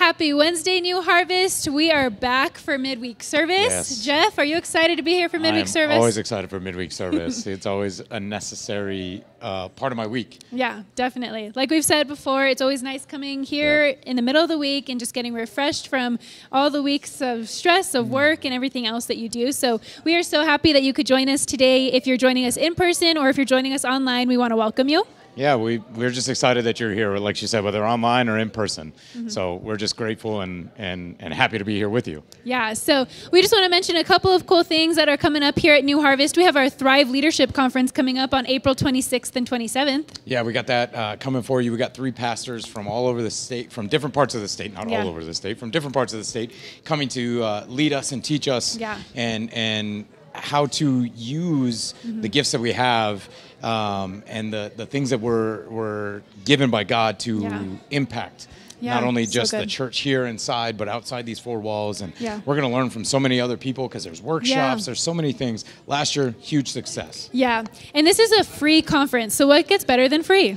Happy Wednesday, New Harvest. We are back for midweek service. Yes. Jeff, are you excited to be here for midweek service? I'm always excited for midweek service. it's always a necessary uh, part of my week. Yeah, definitely. Like we've said before, it's always nice coming here Yeah. in the middle of the week and just getting refreshed from all the weeks of stress, Mm. of work, and everything else that you do. So we are so happy that you could join us today. If you're joining us in person or if you're joining us online, we want to welcome you. Yeah, we we're just excited that you're here, like she said, whether online or in person. Mm-hmm. So we're just grateful and, and, and happy to be here with you. Yeah, so we just want to mention a couple of cool things that are coming up here at New Harvest. We have our Thrive Leadership Conference coming up on April 26th and 27th. Yeah, we got that uh, coming for you. We got three pastors from all over the state, from different parts of the state, not Yeah. all over the state, from different parts of the state, coming to uh, lead us and teach us Yeah. and and how to use Mm-hmm. the gifts that we have um, and the, the things that were were given by God to Yeah. impact. Yeah, not only so just the church here inside, but outside these four walls. And Yeah. we're going to learn from so many other people because there's workshops, there's so many things. Last year, huge success. Yeah, and this is a free conference. So what gets better than free?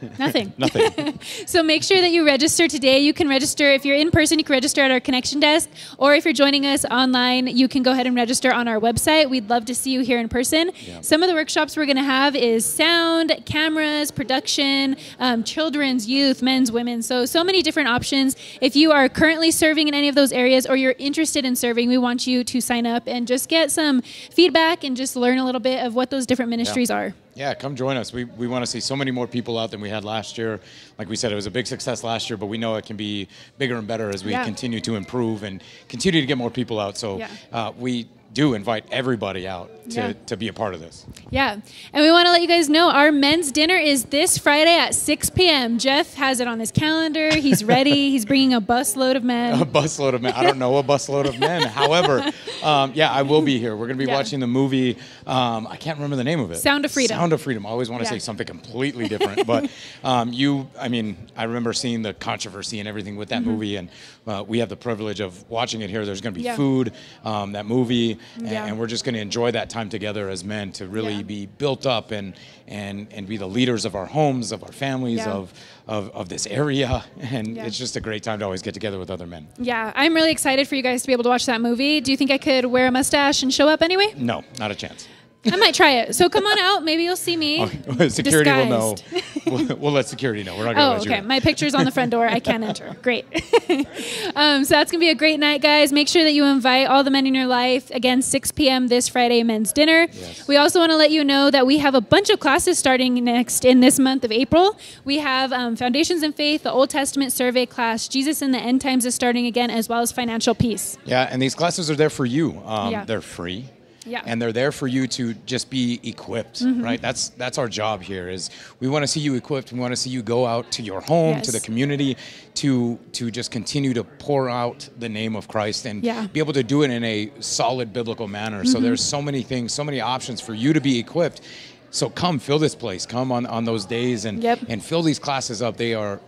Nothing. Nothing. So make sure that you register today. You can register if you're in person, you can register at our connection desk, or if you're joining us online, you can go ahead and register on our website. We'd love to see you here in person. Yeah. Some of the workshops we're going to have is sound, cameras, production, um, children's, youth, men's, women. So so many different options. If you are currently serving in any of those areas, or you're interested in serving, we want you to sign up and just get some feedback and just learn a little bit of what those different ministries are. Yeah, come join us. We, we want to see so many more people out than we had last year. Like we said, it was a big success last year, but we know it can be bigger and better as we Yeah. continue to improve and continue to get more people out. So Yeah. uh, we do invite everybody out to, Yeah. to be a part of this. Yeah. And we want to let you guys know our men's dinner is this Friday at 6 p.m. Jeff has it on his calendar. He's ready. He's bringing a busload of men. A busload of men. I don't know a busload of men. However, um, yeah, I will be here. We're going to be Yeah. watching the movie. Um, I can't remember the name of it. Sound of Freedom. Sound of Freedom. I always want to Yeah. say something completely different, but um, you. I mean, I remember seeing the controversy and everything with that movie, and uh, we have the privilege of watching it here. There's going to be. Yeah. food, um, that movie, and, Yeah. and we're just going to enjoy that time together as men to really Yeah. be built up and and and be the leaders of our homes, of our families, of, of of this area, and it's just a great time to always get together with other men. Yeah, I'm really excited for you guys to be able to watch that movie. Do you think I could wear a mustache and show up anyway? No, not a chance. I might try it. So come on out. Maybe you'll see me. security will know. We'll, we'll let security know. We're not going to Oh, let you. okay. My picture's on the front door. I can't enter. Great. um, so that's going to be a great night, guys. Make sure that you invite all the men in your life. Again, 6 p.m. this Friday, men's dinner. Yes. We also want to let you know that we have a bunch of classes starting next in this month of April. We have um, Foundations in Faith, the Old Testament survey class, Jesus in the End Times is starting again, as well as Financial Peace. Yeah, and these classes are there for you. Um, Yeah. They're free. Yeah. Mm-hmm. And they're there for you to just be equipped, right? That's that's our job here. Is we want to see you equipped. We want to see you go out to your home, to the community, to to just continue to pour out the name of Christ and Yeah. Mm-hmm. be able to do it in a solid biblical manner. So there's so many things, so many options for you to be equipped. So come fill this place. Come on on those days and Yep. and fill these classes up. They are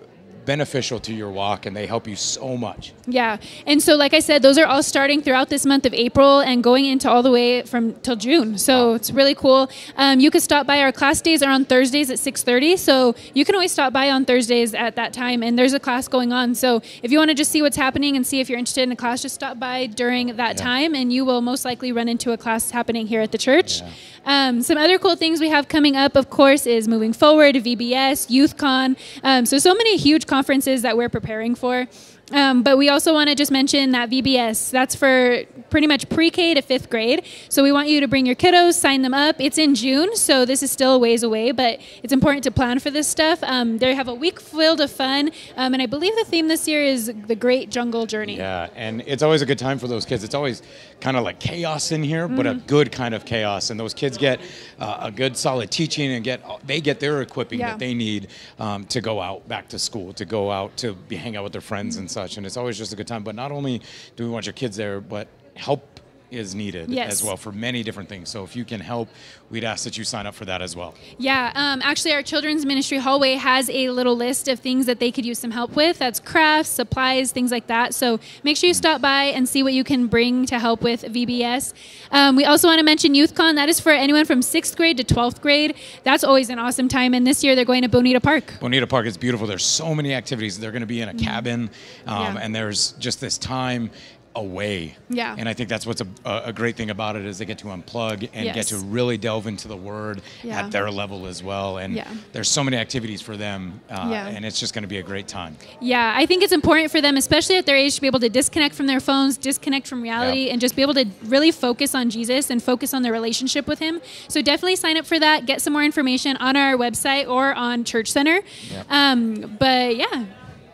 beneficial to your walk and they help you so much. Yeah. And so, like I said, those are all starting throughout this month of April and going into all the way from till June. So it's really cool. Um, you could stop by. Our class days are on Thursdays at 6:30. So you can always stop by on Thursdays at that time. And there's a class going on. So if you want to just see what's happening and see if you're interested in a class, just stop by during that Yeah. time, and you will most likely run into a class happening here at the church. Um, some other cool things we have coming up, of course, is moving forward, VBS, YouthCon. Um, so so many huge conferences that we're preparing for. Um, but we also want to just mention that VBS, that's for pretty much pre K to fifth grade. So we want you to bring your kiddos, sign them up. It's in June, so this is still a ways away, but it's important to plan for this stuff. Um, they have a week filled of fun, um, and I believe the theme this year is the Great Jungle Journey. Yeah, and it's always a good time for those kids. It's always kind of like chaos in here, but a Mm-hmm. good kind of chaos. And those kids get uh, a good, solid teaching and get they get their equipping Yeah. that they need um, to go out back to school, to go out to be, hang out with their friends Mm-hmm. and such. And it's always just a good time. But not only do we want your kids there, but help is needed Yes. as well for many different things. So if you can help, we'd ask that you sign up for that as well. Yeah, um, actually, our children's ministry hallway has a little list of things that they could use some help with. That's crafts, supplies, things like that. So make sure you stop by and see what you can bring to help with VBS. Um, we also want to mention YouthCon. That is for anyone from sixth grade to 12th grade. That's always an awesome time. And this year they're going to Bonita Park. Bonita Park is beautiful. There's so many activities. They're going to be in a cabin, um, Mm-hmm. Yeah. and there's just this time away. Yeah. And I think that's what's a, a great thing about it is they get to unplug and get to really delve into the Word Yeah. at their level as well. And Yeah. there's so many activities for them, uh, Yeah. and it's just going to be a great time. Yeah, I think it's important for them, especially at their age, to be able to disconnect from their phones, disconnect from reality, and just be able to really focus on Jesus and focus on their relationship with Him. So definitely sign up for that. Get some more information on our website or on Church Center. Um, but yeah,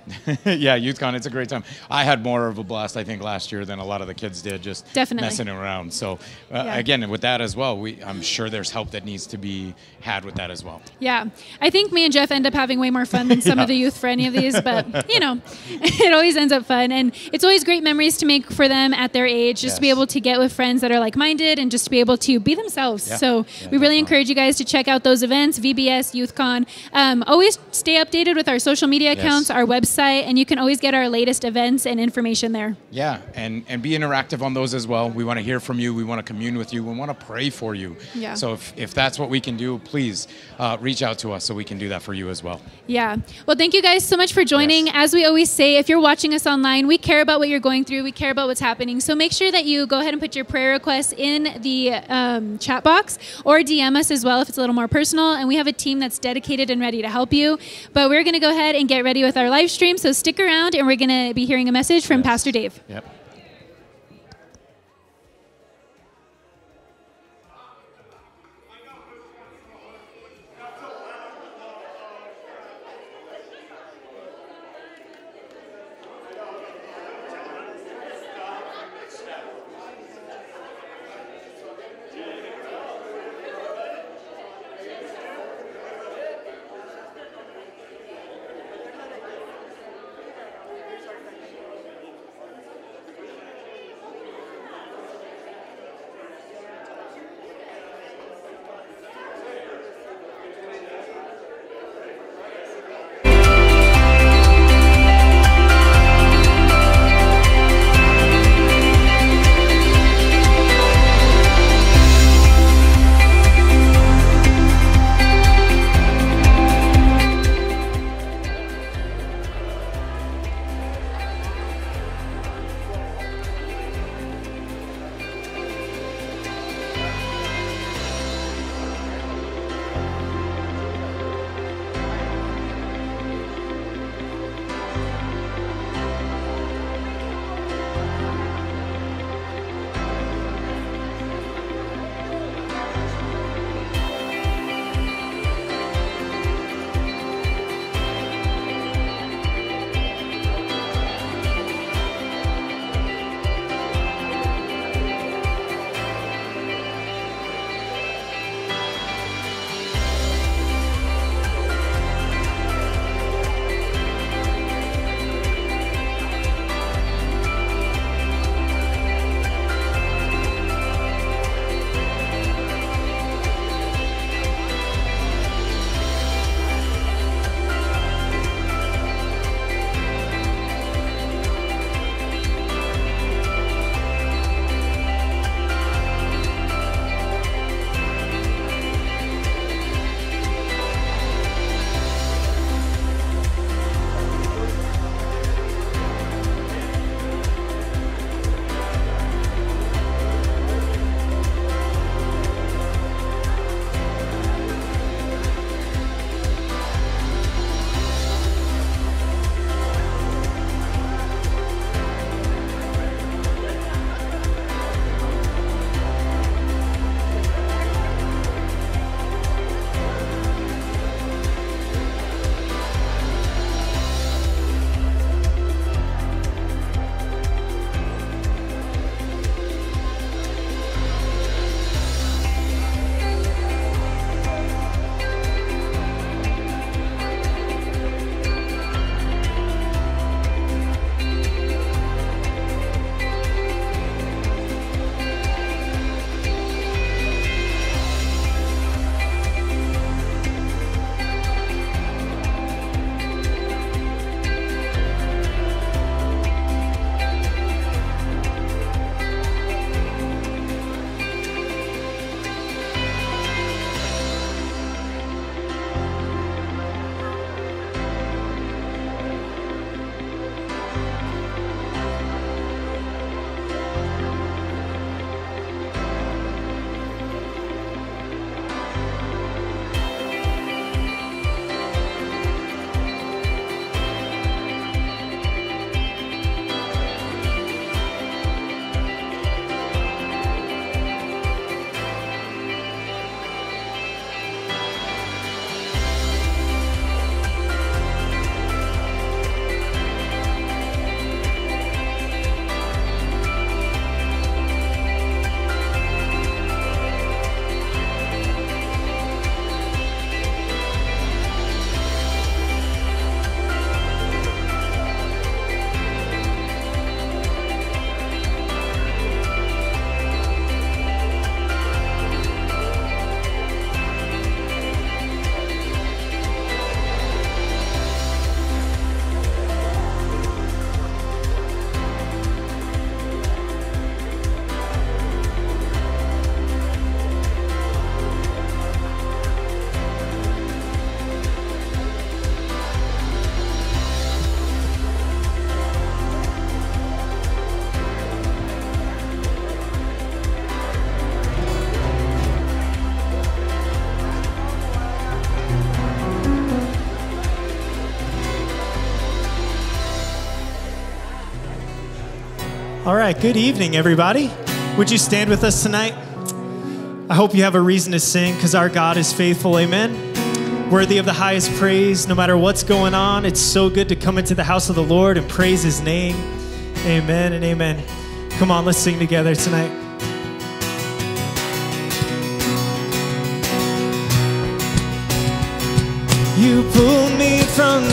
yeah, YouthCon, it's a great time. I had more of a blast, I think, last year than a lot of the kids did, just Definitely. messing around. So, uh, Yeah. again, with that as well, we, I'm sure there's help that needs to be had with that as well. yeah. I think me and Jeff end up having way more fun than some of the youth for any of these, but you know, it always ends up fun. And it's always great memories to make for them at their age, just to be able to get with friends that are like minded and just to be able to be themselves. Yeah. So Yeah, we really encourage you guys to check out those events, VBS, YouthCon. Um, always stay updated with our social media Yes. accounts, our website, and you can always get our latest events and information there. Yeah, and and be interactive on those as well. We want to hear from you. We want to commune with you. We want to pray for you. Yeah. So if, if that's what we can do, please uh, reach out to us so we can do that for you as well. Yeah. Well, thank you guys so much for joining. Yes. As we always say, if you're watching us online, we care about what you're going through. We care about what's happening. So make sure that you go ahead and put your prayer requests in the um, chat box or DM us as well if it's a little more personal. And we have a team that's dedicated and ready to help you. But we're going to go ahead and get ready with our live stream. So stick around and we're going to be hearing a message from Yes. Pastor Dave. Yep. Right, good evening, everybody. Would you stand with us tonight? I hope you have a reason to sing because our God is faithful. Amen. Worthy of the highest praise, no matter what's going on. It's so good to come into the house of the Lord and praise his name. Amen and amen. Come on, let's sing together tonight. You pull me from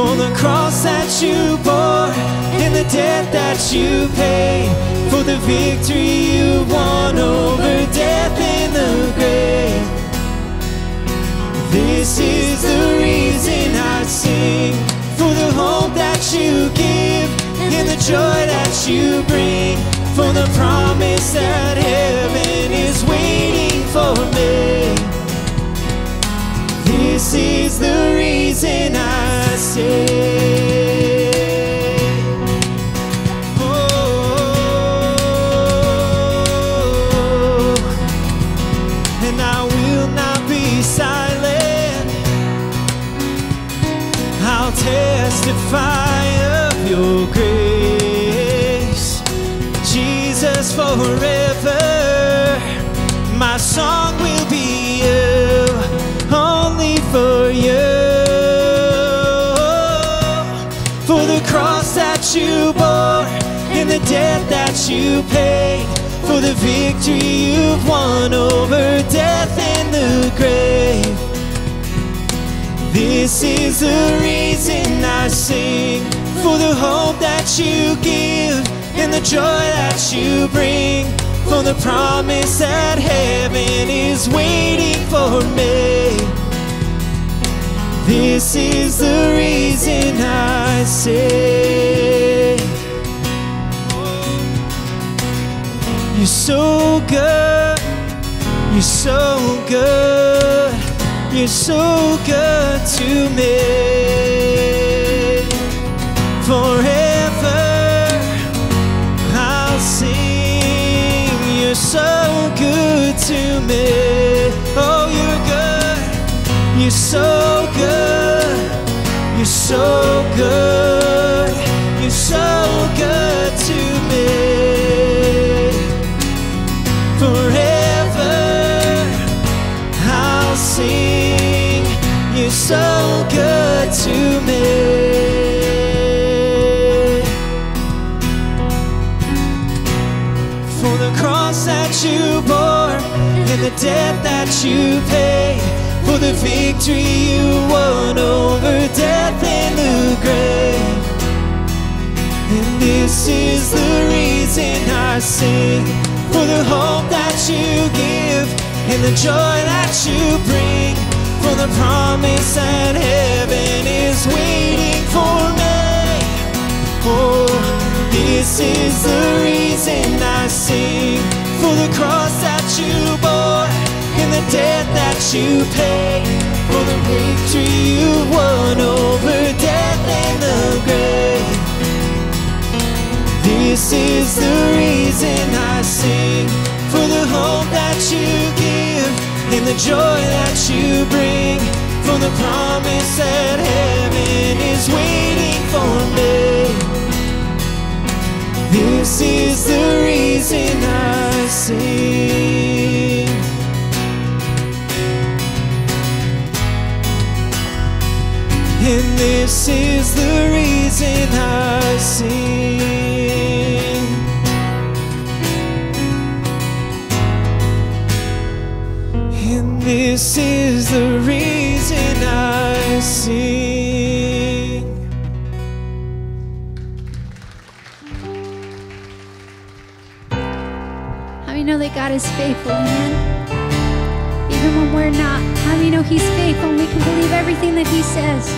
For the cross that you bore and the debt that you paid. For the victory you won over death and the grave. This is the reason I sing. For the hope that you give and the joy that you bring. For the promise that heaven is waiting for me. This is the reason I say. Debt that you paid. For the victory you've won over death and the grave. This is the reason I sing for the hope that you give and the joy that you bring. For the promise that heaven is waiting for me. This is the reason I say. You're so good. You're so good. You're so good to me. Forever I'll sing. You're so good to me. Oh, you're good. You're so good. You're so good. You're so so good to me. For the cross that you bore and the debt that you paid. For the victory you won over death and the grave. And this is the reason I sing for the hope that you give and the joy that you bring. For the promise that heaven is waiting for me. Oh, this is the reason I sing for the cross that you bore and the debt that you paid. For the victory you won over death and the grave. This is the reason I sing for the hope that you give and the joy that you bring. For the promise that heaven is waiting for me. This is the reason I sing. And this is the reason I sing. This is the reason I sing. How many know that God is faithful, amen? Even when we're not. How do you know He's faithful and we can believe everything that He says,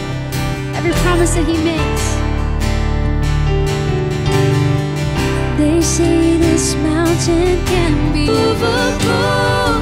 every promise that He makes? They say this mountain can be movable,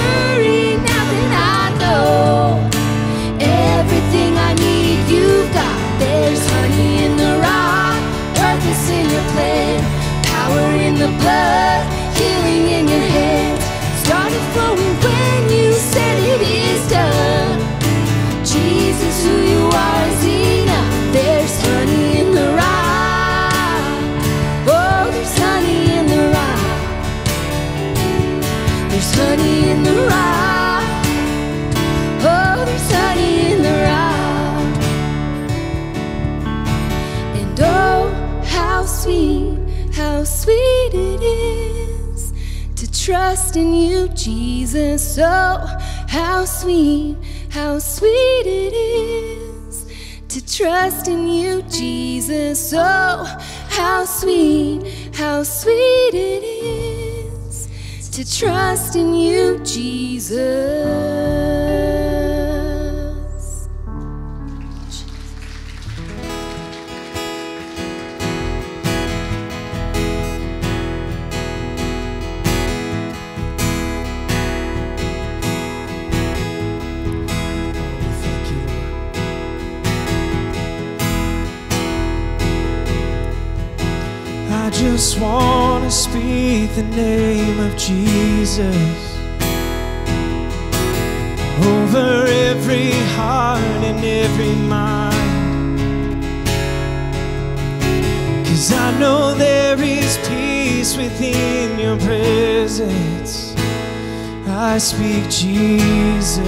weary trust in you, Jesus. Oh, how sweet, how sweet it is to trust in you, Jesus. Oh, how sweet, how sweet it is to trust in you, Jesus. speak the name of Jesus over every heart and every mind. Cause I know there is peace within your presence. I speak Jesus.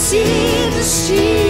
Jesus in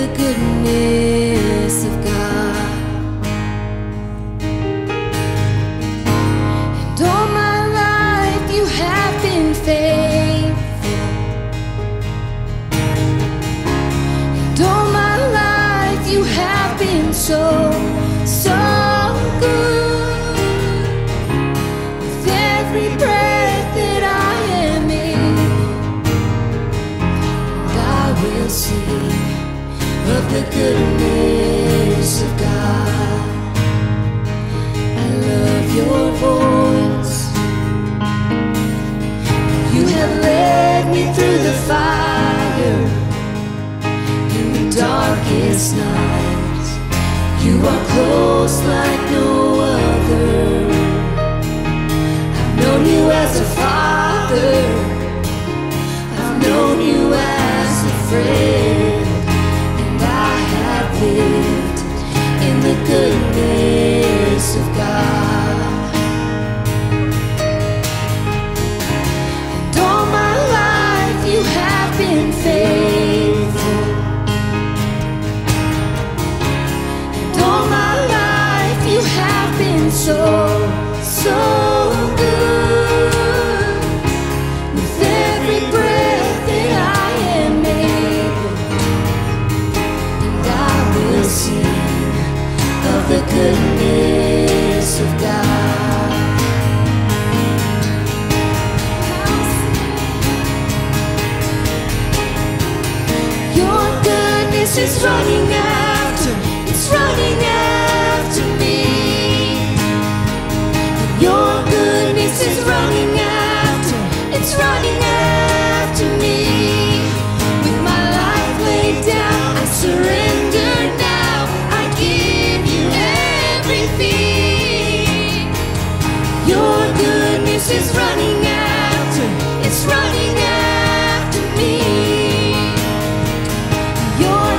the goodness ghost like no other. I've known you as a father. You're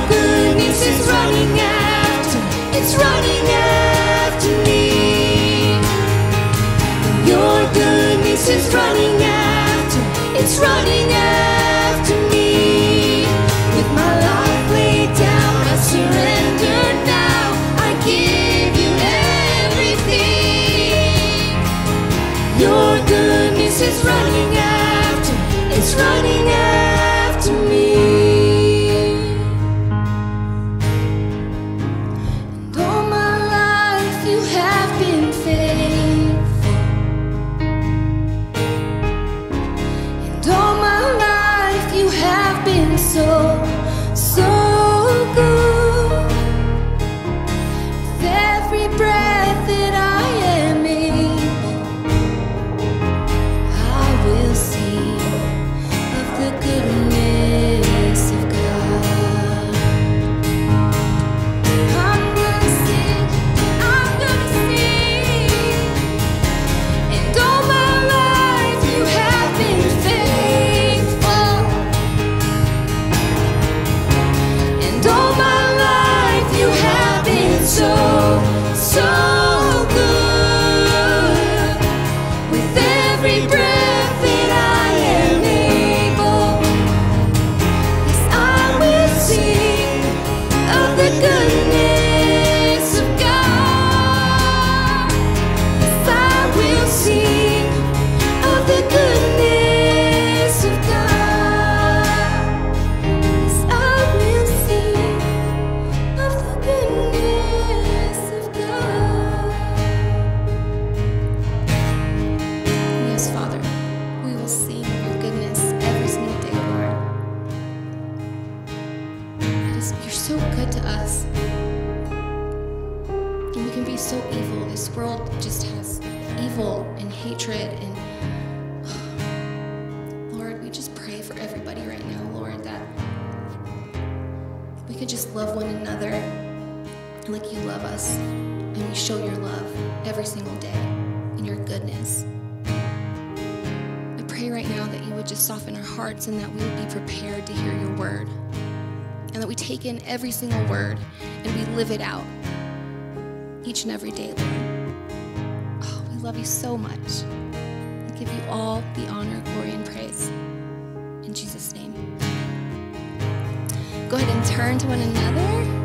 go ahead and turn to one another.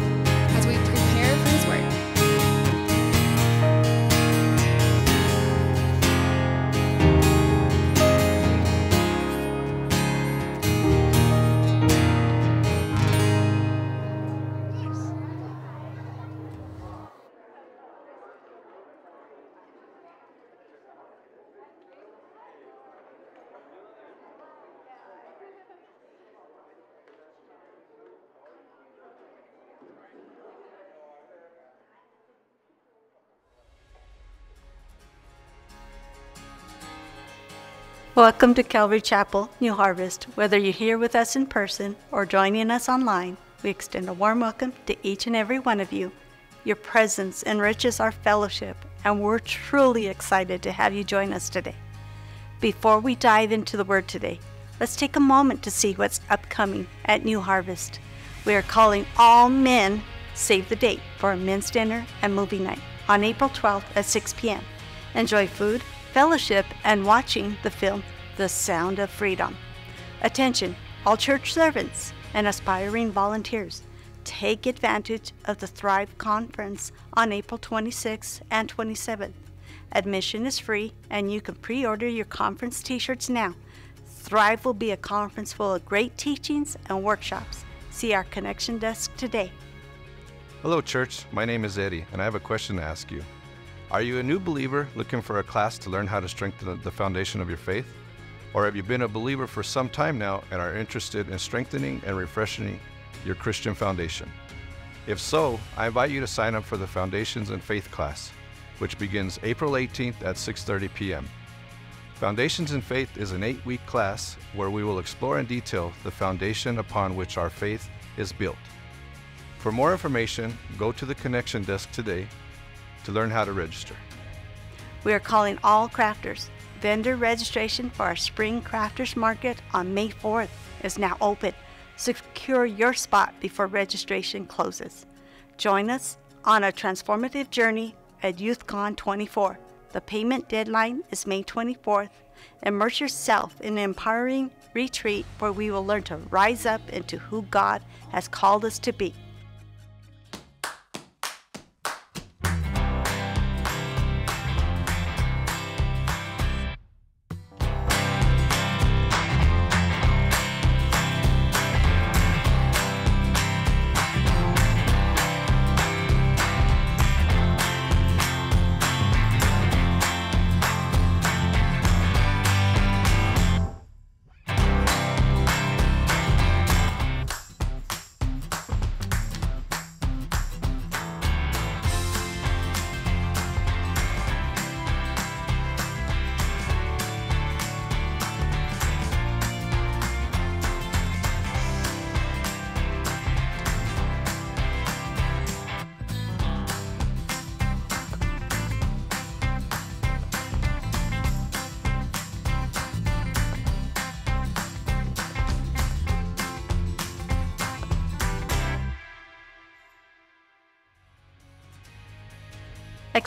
Welcome to Calvary Chapel, New Harvest. Whether you're here with us in person or joining us online, we extend a warm welcome to each and every one of you. Your presence enriches our fellowship, and we're truly excited to have you join us today. Before we dive into the Word today, let's take a moment to see what's upcoming at New Harvest. We are calling all men, save the date, for a men's dinner and movie night on April 12th at 6 p.m. Enjoy food, fellowship, and watching the film The Sound of Freedom. Attention, all church servants and aspiring volunteers. Take advantage of the Thrive Conference on April 26th and 27th. Admission is free, and you can pre order your conference t shirts now. Thrive will be a conference full of great teachings and workshops. See our connection desk today. Hello, church. My name is Eddie, and I have a question to ask you. Are you a new believer looking for a class to learn how to strengthen the foundation of your faith? Or have you been a believer for some time now and are interested in strengthening and refreshing your Christian foundation? If so, I invite you to sign up for the Foundations and Faith class, which begins April 18th at 6:30 p.m. Foundations in Faith is an 8-week class where we will explore in detail the foundation upon which our faith is built. For more information, go to the connection desk today to learn how to register. We are calling all crafters. Vendor registration for our Spring Crafters Market on May 4th is now open. Secure your spot before registration closes. Join us on a transformative journey at YouthCon 24. The payment deadline is May 24th. Immerse yourself in an empowering retreat where we will learn to rise up into who God has called us to be.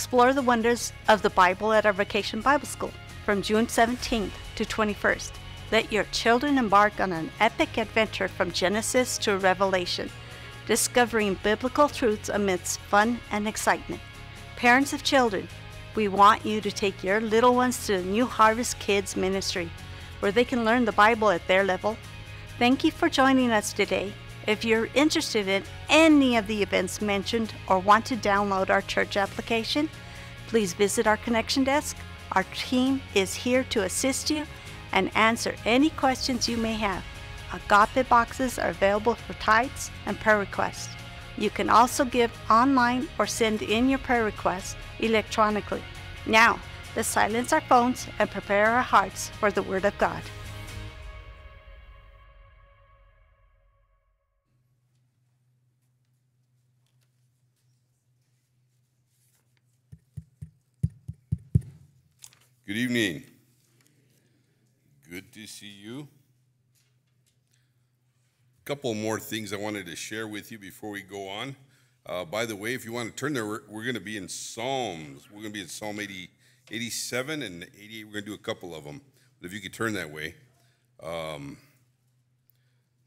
Explore the wonders of the Bible at our Vacation Bible School from June 17th to 21st. Let your children embark on an epic adventure from Genesis to Revelation, discovering biblical truths amidst fun and excitement. Parents of children, we want you to take your little ones to the New Harvest Kids Ministry, where they can learn the Bible at their level. Thank you for joining us today. If you're interested in any of the events mentioned or want to download our church application, please visit our connection desk. Our team is here to assist you and answer any questions you may have. Agape boxes are available for tithes and prayer requests. You can also give online or send in your prayer requests electronically. Now, let's silence our phones and prepare our hearts for the Word of God. Good evening. Good to see you. A couple more things I wanted to share with you before we go on. Uh, by the way, if you want to turn there, we're, we're going to be in Psalms. We're going to be in Psalm 80, 87 and 88. We're going to do a couple of them. But if you could turn that way, um,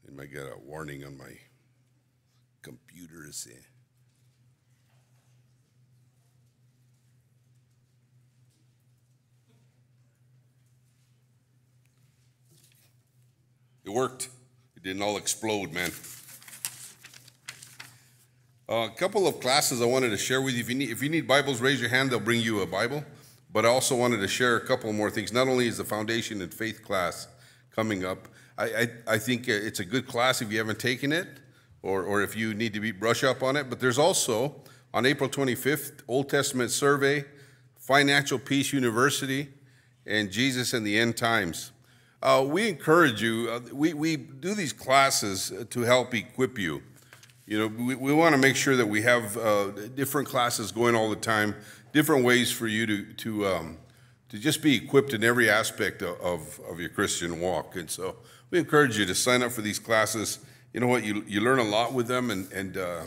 I might get a warning on my computer. Say. It worked. It didn't all explode, man. Uh, a couple of classes I wanted to share with you. If you, need, if you need Bibles, raise your hand. They'll bring you a Bible. But I also wanted to share a couple more things. Not only is the Foundation and Faith class coming up, I, I, I think it's a good class if you haven't taken it or, or if you need to be brush up on it. But there's also on April 25th, Old Testament Survey, Financial Peace University, and Jesus and the End Times. Uh, we encourage you. Uh, we, we do these classes to help equip you. You know, we, we want to make sure that we have uh, different classes going all the time, different ways for you to, to, um, to just be equipped in every aspect of, of, of your Christian walk. And so we encourage you to sign up for these classes. You know what? You, you learn a lot with them, and, and uh,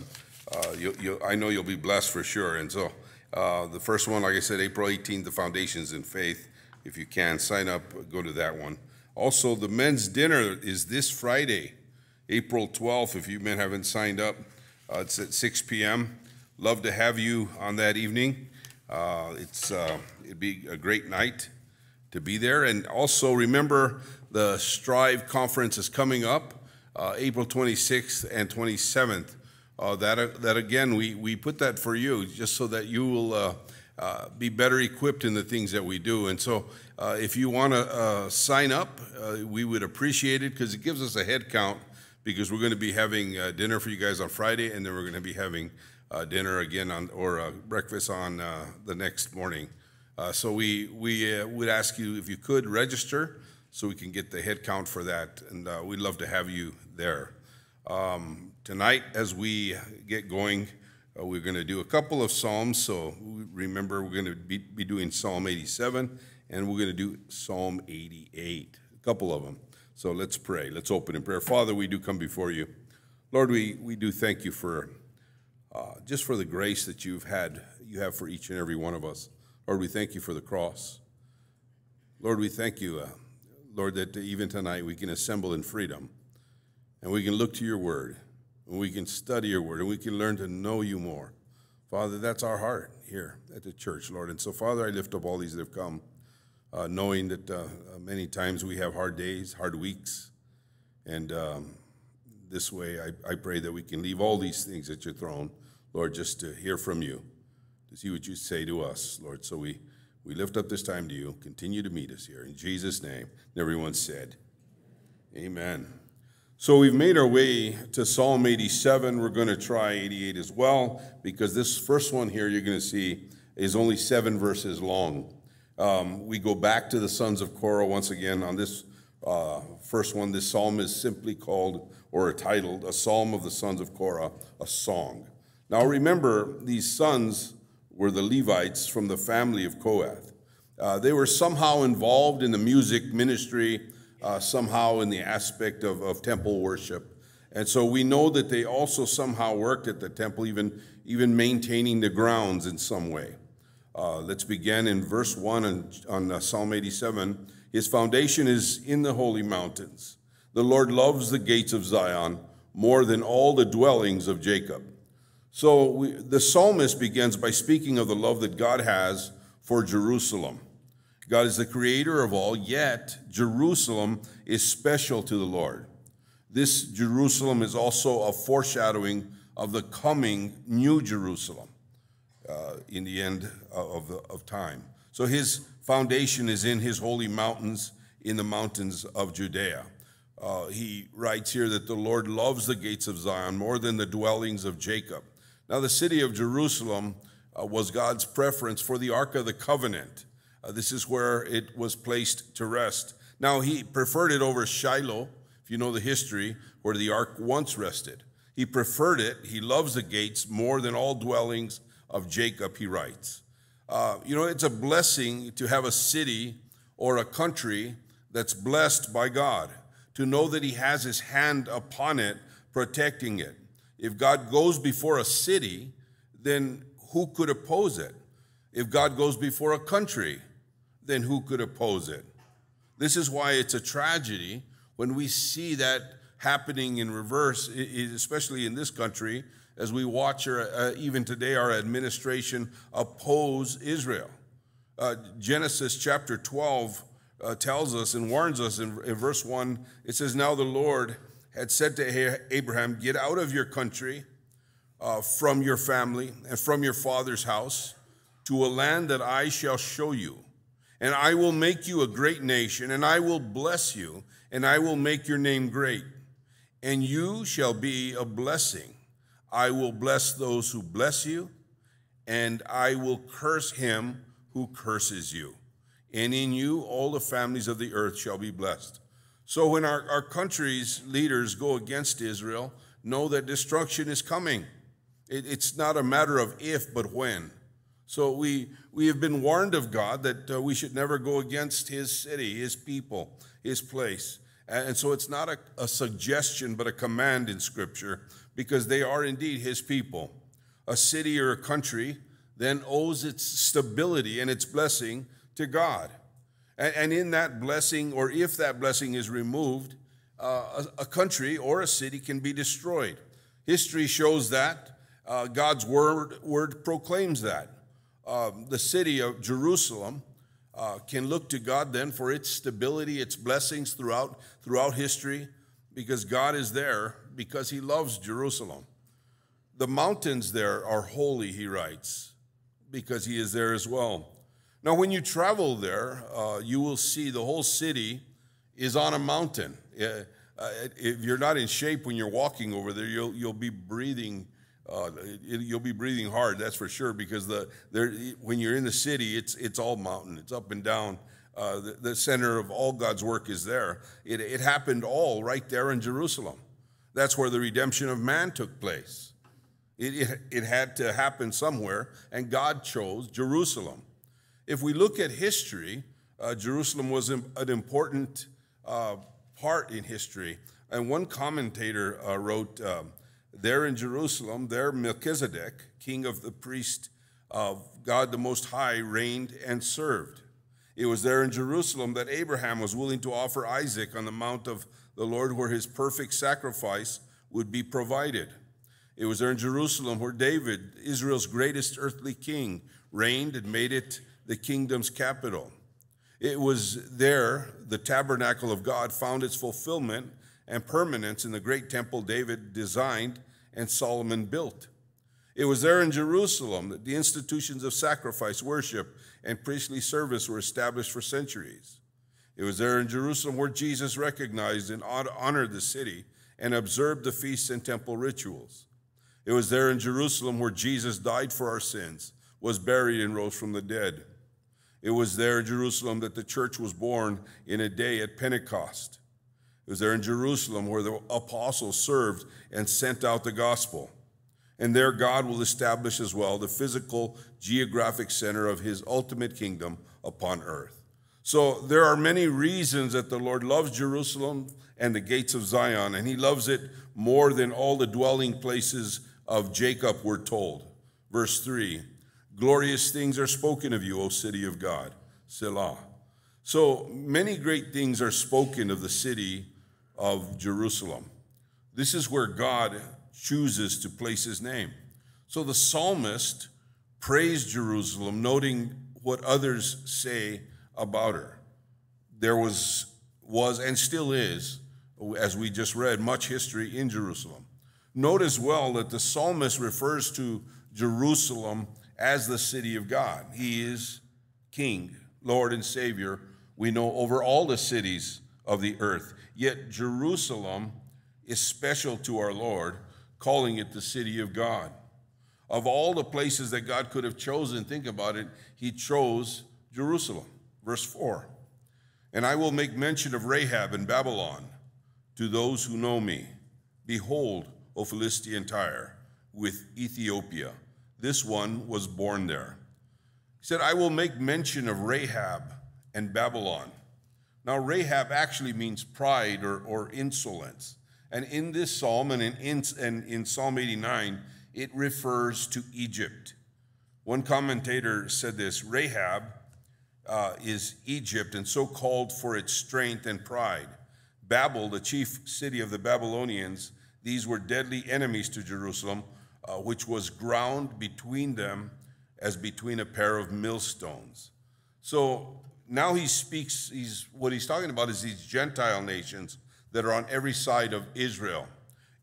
uh, you, you, I know you'll be blessed for sure. And so uh, the first one, like I said, April 18th, the Foundations in Faith. If you can, sign up, go to that one. Also, the men's dinner is this Friday. April 12th, if you men haven't signed up. Uh, it's at 6 p.m. Love to have you on that evening. Uh, it's uh, it'd be a great night to be there. And also remember the Strive conference is coming up, uh, April 26th and 27th. Uh, that uh, that again, we we put that for you just so that you will. Be better equipped in the things that we do. And so, if you want to sign up, we would appreciate it because it gives us a head count because we're going to be having uh, dinner for you guys on Friday, and then we're going to be having uh, dinner again on or uh, breakfast on uh, the next morning. Uh, so we we uh, would ask you if you could register so we can get the head count for that, and we'd love to have you there. Um, tonight, as we get going, we're going to do a couple of psalms. So remember, we're going to be, be doing Psalm 87, and we're going to do Psalm 88, a couple of them. So let's pray. Let's open in prayer. Father, we do come before you. Lord, we, we do thank you for uh, just for the grace that you've had, you have for each and every one of us. Lord, we thank you for the cross. Lord, we thank you, uh, Lord, that even tonight we can assemble in freedom and we can look to your word and we can study your word and we can learn to know you more. Father, that's our heart here at the church, Lord. And so, Father, I lift up all these that have come uh, knowing that uh, many times we have hard days, hard weeks. And um, this way, I, I pray that we can leave all these things at your throne, Lord, just to hear from you, to see what you say to us, Lord. So we, we lift up this time to you. Continue to meet us here. In Jesus' name. Everyone said, Amen. So we've made our way to Psalm 87. We're going to try 88 as well, because this first one here you're going to see is only seven verses long. Um, we go back to the sons of Korah once again on this uh, first one. This psalm is simply called or titled A Psalm of the Sons of Korah, a Song. Now remember, these sons were the Levites from the family of Kohath. Uh, they were somehow involved in the music ministry, uh, somehow in the aspect of, of temple worship. And so we know that they also somehow worked at the temple, even, even maintaining the grounds in some way. Uh, let's begin in verse 1 on, on uh, Psalm 87. His foundation is in the holy mountains. The Lord loves the gates of Zion more than all the dwellings of Jacob. So we, the psalmist begins by speaking of the love that God has for Jerusalem. God is the creator of all, yet Jerusalem is special to the Lord. This Jerusalem is also a foreshadowing of the coming new Jerusalem uh, in the end of, of time. So his foundation is in his holy mountains, in the mountains of Judea. Uh, he writes here that the Lord loves the gates of Zion more than the dwellings of Jacob. Now, the city of Jerusalem uh, was God's preference for the Ark of the Covenant. Uh, this is where it was placed to rest. Now, he preferred it over Shiloh, if you know the history, where the ark once rested. He preferred it. He loves the gates more than all dwellings of Jacob, he writes. Uh, you know, it's a blessing to have a city or a country that's blessed by God, to know that he has his hand upon it, protecting it. If God goes before a city, then who could oppose it? If God goes before a country, then who could oppose it? This is why it's a tragedy when we see that happening in reverse, especially in this country, as we watch our, uh, even today our administration oppose Israel. Uh, Genesis chapter 12 uh, tells us and warns us in, in, verse 1 it says, Now the Lord had said to Abraham, Get out of your country, uh, from your family, and from your father's house to a land that I shall show you. And I will make you a great nation, and I will bless you, and I will make your name great. And you shall be a blessing. I will bless those who bless you, and I will curse him who curses you. And in you all the families of the earth shall be blessed. So when our, our country's leaders go against Israel, know that destruction is coming. It, it's not a matter of if, but when. So we, we have been warned of God that uh, we should never go against his city, his people, his place. And, so it's not a, a suggestion, but a command in Scripture because they are indeed his people. A city or a country then owes its stability and its blessing to God. And, and in that blessing, or if that blessing is removed, uh, a, a, country or a city can be destroyed. History shows that. Uh, God's word, word proclaims that. Um, the city of Jerusalem uh, can look to God then for its stability, its blessings throughout, throughout history, because God is there because he loves Jerusalem. The mountains there are holy, he writes, because he is there as well. Now, when you travel there, uh, you will see the whole city is on a mountain. Uh, if you're not in shape when you're walking over there, you'll, you'll be breathing. Uh, you'll be breathing hard, that's for sure, because the there, when you're in the city, it's it's all mountain, it's up and down. Uh, the, the, center of all God's work is there. It, it happened all right there in Jerusalem. That's where the redemption of man took place. It, it, it had to happen somewhere, and God chose Jerusalem. If we look at history, uh, Jerusalem was an important uh, part in history. And one commentator uh, wrote, um, There in Jerusalem, there Melchizedek, king of the priest of God the Most High, reigned and served. It was there in Jerusalem that Abraham was willing to offer Isaac on the mount of the Lord where his perfect sacrifice would be provided. It was there in Jerusalem where David, Israel's greatest earthly king, reigned and made it the kingdom's capital. It was there the tabernacle of God found its fulfillment and permanence in the great temple David designed and Solomon built. It was there in Jerusalem that the institutions of sacrifice, worship, and priestly service were established for centuries. It was there in Jerusalem where Jesus recognized and honored the city and observed the feasts and temple rituals. It was there in Jerusalem where Jesus died for our sins, was buried, and rose from the dead. It was there in Jerusalem that the church was born in a day at Pentecost. It was there in Jerusalem where the apostles served and sent out the gospel. And there God will establish as well the physical geographic center of his ultimate kingdom upon earth. So there are many reasons that the Lord loves Jerusalem and the gates of Zion, and he loves it more than all the dwelling places of Jacob, we're told. Verse 3 Glorious things are spoken of you, O city of God. Selah. So many great things are spoken of the city of Jerusalem. This is where God chooses to place his name. So the psalmist praised Jerusalem, noting what others say about her. There was, was and still is, as we just read, much history in Jerusalem. Note as well that the psalmist refers to Jerusalem as the city of God. He is King, Lord, and Savior, we know, over all the cities of the earth. Yet Jerusalem is special to our Lord, calling it the city of God. Of all the places that God could have chosen, think about it, he chose Jerusalem. Verse 4 And I will make mention of Rahab and Babylon to those who know me. Behold, O Philistine Tyre, with Ethiopia this one was born there. He said, I will make mention of Rahab and Babylon. Now, Rahab actually means pride or, or insolence. And in this psalm and in, in, and in Psalm 89, it refers to Egypt. One commentator said this Rahab uh, is Egypt and so called for its strength and pride. Babel, the chief city of the Babylonians, these were deadly enemies to Jerusalem uh, which was ground between them as between a pair of millstones. So now he speaks, he's, what he's talking about is these Gentile nations that are on every side of Israel.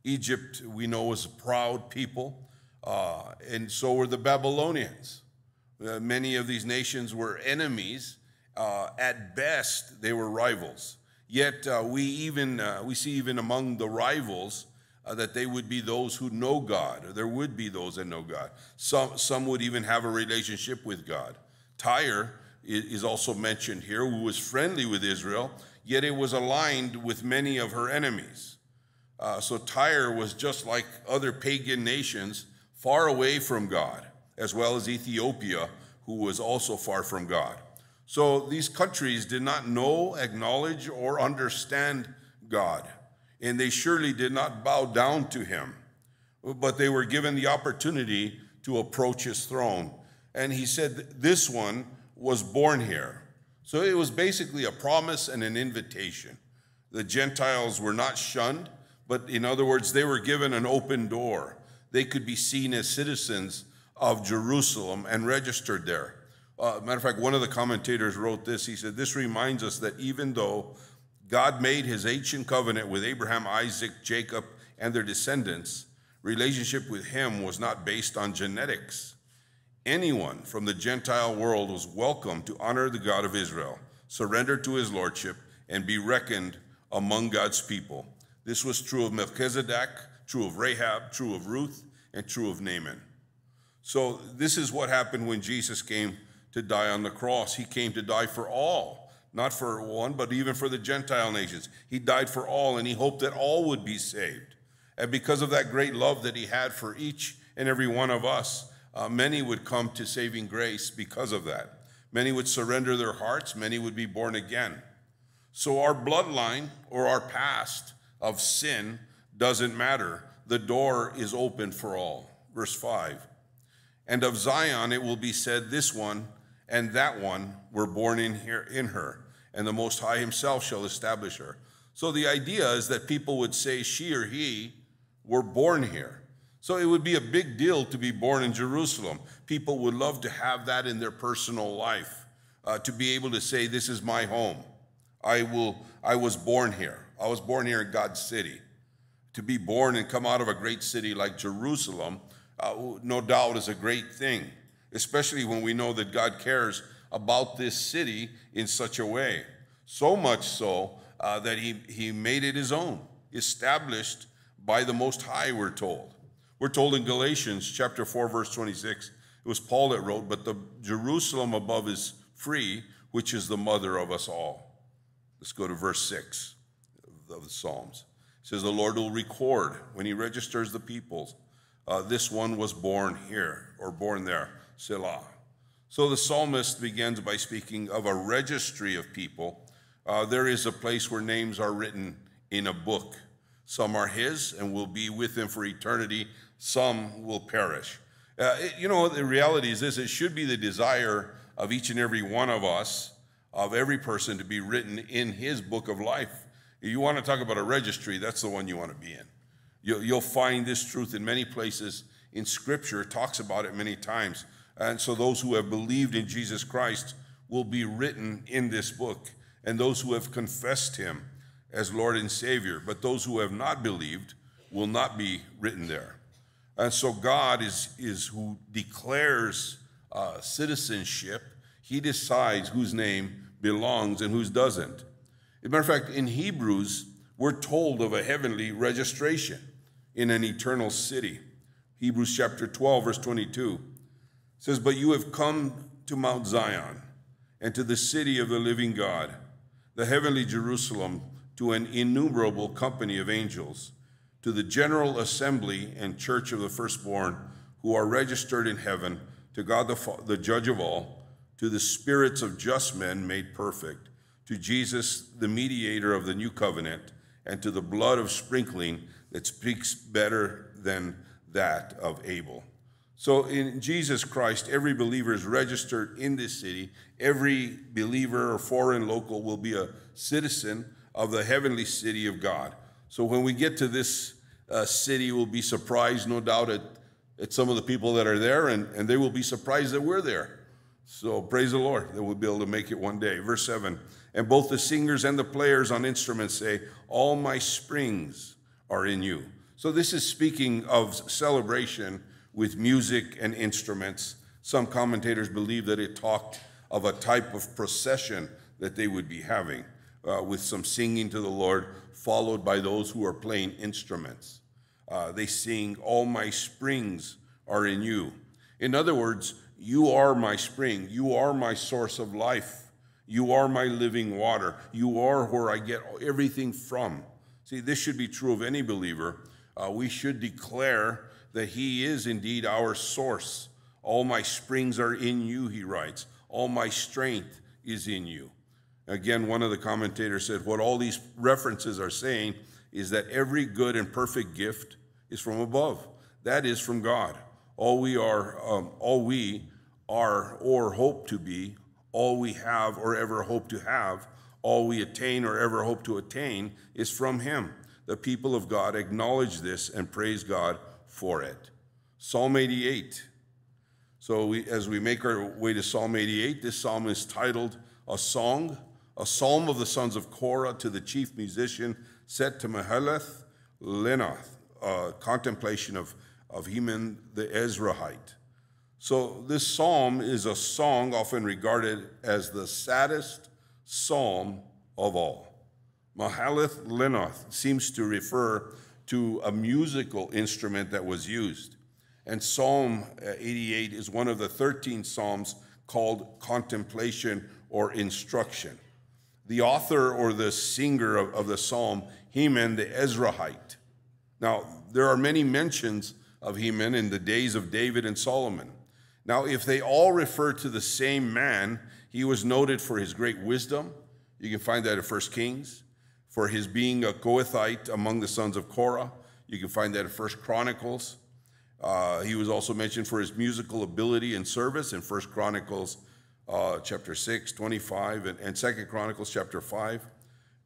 Egypt, we know, was a proud people, uh, and so were the Babylonians. Uh, many of these nations were enemies. Uh, at best, they were rivals. Yet uh, we even uh, we see even among the rivals uh, that they would be those who know God, or there would be those that know God. Some, some would even have a relationship with God. Tyre is also mentioned here, who was friendly with Israel, yet it was aligned with many of her enemies. Uh, so Tyre was just like other pagan nations, far away from God, as well as Ethiopia, who was also far from God. So these countries did not know, acknowledge, or understand God, and they surely did not bow down to him, but they were given the opportunity to approach his throne. And he said, This one was born here. So it was basically a promise and an invitation. The Gentiles were not shunned, but in other words, they were given an open door. They could be seen as citizens of Jerusalem and registered there. Uh, matter of fact, one of the commentators wrote this. He said, This reminds us that even though God made his ancient covenant with Abraham, Isaac, Jacob, and their descendants, relationship with him was not based on genetics. Anyone from the Gentile world was welcome to honor the God of Israel, surrender to his lordship, and be reckoned among God's people. This was true of Melchizedek, true of Rahab, true of Ruth, and true of Naaman. So, this is what happened when Jesus came to die on the cross. He came to die for all, not for one, but even for the Gentile nations. He died for all, and he hoped that all would be saved. And because of that great love that he had for each and every one of us, uh, many would come to saving grace because of that. Many would surrender their hearts, many would be born again. So, our bloodline or our past of sin doesn't matter. The door is open for all. Verse 5 And of Zion it will be said, This one and that one were born in, here, in her, and the Most High Himself shall establish her. So, the idea is that people would say she or he were born here. So it would be a big deal to be born in Jerusalem. People would love to have that in their personal life, uh, to be able to say, "This is my home. I will. I was born here. I was born here in God's city." To be born and come out of a great city like Jerusalem, uh, no doubt, is a great thing, especially when we know that God cares about this city in such a way. So much so uh, that he, he made it his own, established by the Most High, we're told. We're told in Galatians chapter 4, verse 26, it was Paul that wrote, But the Jerusalem above is free, which is the mother of us all. Let's go to verse 6 of the Psalms. It says, The Lord will record when he registers the peoples. Uh, this one was born here or born there, Selah. So the psalmist begins by speaking of a registry of people. Uh, there is a place where names are written in a book. Some are his and will be with him for eternity some will perish. Uh, it, you know, the reality is this it should be the desire of each and every one of us, of every person, to be written in his book of life. If you want to talk about a registry, that's the one you want to be in. You'll, you'll find this truth in many places in Scripture, talks about it many times. And so those who have believed in Jesus Christ will be written in this book, and those who have confessed him as Lord and Savior. But those who have not believed will not be written there. And so God is, is who declares uh, citizenship. He decides whose name belongs and whose doesn't. As a matter of fact, in Hebrews, we're told of a heavenly registration in an eternal city. Hebrews chapter 12, verse 22 says, But you have come to Mount Zion and to the city of the living God, the heavenly Jerusalem, to an innumerable company of angels to the general assembly and church of the firstborn who are registered in heaven, to God the, the judge of all, to the spirits of just men made perfect, to Jesus, the mediator of the new covenant, and to the blood of sprinkling that speaks better than that of Abel. So in Jesus Christ, every believer is registered in this city. Every believer or foreign local will be a citizen of the heavenly city of God. So when we get to this uh, city, we'll be surprised, no doubt, at, at some of the people that are there, and, and they will be surprised that we're there. So praise the Lord that we'll be able to make it one day. Verse 7 And both the singers and the players on instruments say, All my springs are in you. So this is speaking of celebration with music and instruments. Some commentators believe that it talked of a type of procession that they would be having uh, with some singing to the Lord, followed by those who are playing instruments. Uh, they sing, All my springs are in you. In other words, you are my spring. You are my source of life. You are my living water. You are where I get everything from. See, this should be true of any believer. Uh, we should declare that He is indeed our source. All my springs are in you, he writes. All my strength is in you. Again, one of the commentators said, What all these references are saying is that every good and perfect gift is from above. That is from God. All we are, um, all we are or hope to be, all we have or ever hope to have, all we attain or ever hope to attain is from Him. The people of God acknowledge this and praise God for it. Psalm 88. So we, as we make our way to Psalm 88, this psalm is titled A Song, a psalm of the sons of Korah to the chief musician, set to Mahalath Leannoth, a contemplation of, of Heman the Ezrahite. So this psalm is a song often regarded as the saddest psalm of all. Mahalath Leannoth seems to refer to a musical instrument that was used. And Psalm uh, 88 is one of the 13 psalms called contemplation or instruction. The author or the singer of, of the psalm, Heman the Ezrahite. Now, there are many mentions of Heman in the days of David and Solomon. Now, if they all refer to the same man, he was noted for his great wisdom. You can find that in 1 Kings. For his being a Kohathite among the sons of Korah. You can find that in 1 Chronicles. Uh, he was also mentioned for his musical ability and service in 1 Chronicles uh, chapter 6, 25, and, and 2 Chronicles chapter 5.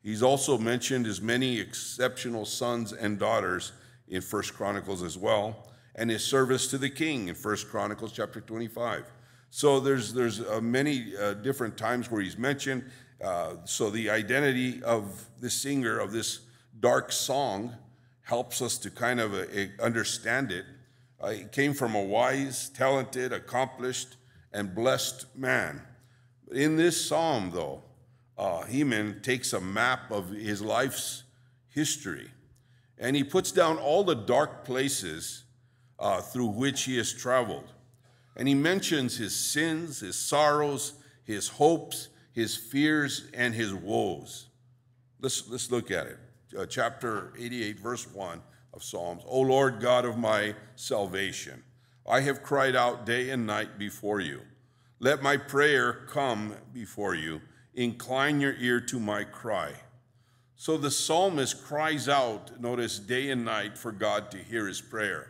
He's also mentioned as many exceptional sons and daughters in 1 Chronicles as well and his service to the king in First Chronicles chapter 25. So there's there's uh, many uh, different times where he's mentioned. Uh, so the identity of the singer of this dark song helps us to kind of uh, understand it. Uh, he came from a wise, talented, accomplished, and blessed man. In this psalm, though, uh, Heman takes a map of his life's history and he puts down all the dark places uh, through which he has traveled. And he mentions his sins, his sorrows, his hopes, his fears, and his woes. Let's, let's look at it. Uh, chapter 88, verse 1 of Psalms. O Lord God of my salvation, I have cried out day and night before you. Let my prayer come before you. Incline your ear to my cry. So the psalmist cries out, notice, day and night for God to hear his prayer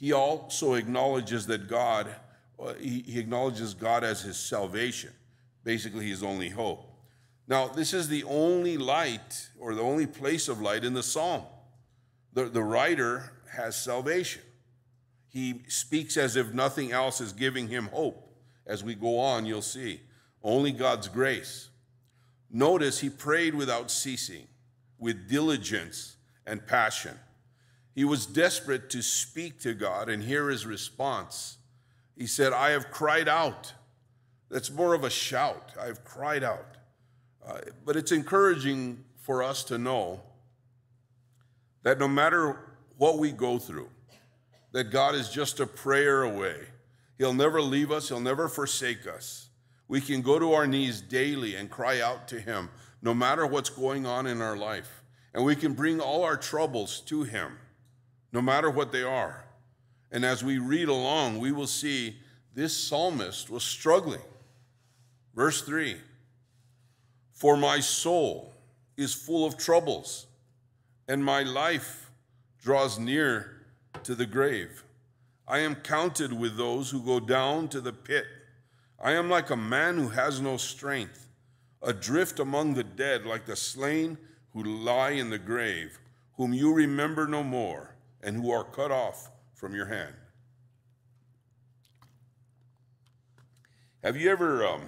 he also acknowledges that God, uh, he, acknowledges God as his salvation, basically his only hope. Now, this is the only light or the only place of light in the psalm. The, the writer has salvation. He speaks as if nothing else is giving him hope. As we go on, you'll see only God's grace. Notice he prayed without ceasing, with diligence and passion. He was desperate to speak to God and hear his response. He said, I have cried out. That's more of a shout. I have cried out. Uh, but it's encouraging for us to know that no matter what we go through, that God is just a prayer away. He'll never leave us, He'll never forsake us. We can go to our knees daily and cry out to Him, no matter what's going on in our life. And we can bring all our troubles to Him no matter what they are. And as we read along, we will see this psalmist was struggling. Verse 3 For my soul is full of troubles, and my life draws near to the grave. I am counted with those who go down to the pit. I am like a man who has no strength, adrift among the dead, like the slain who lie in the grave, whom you remember no more and who are cut off from your hand. Have you ever um,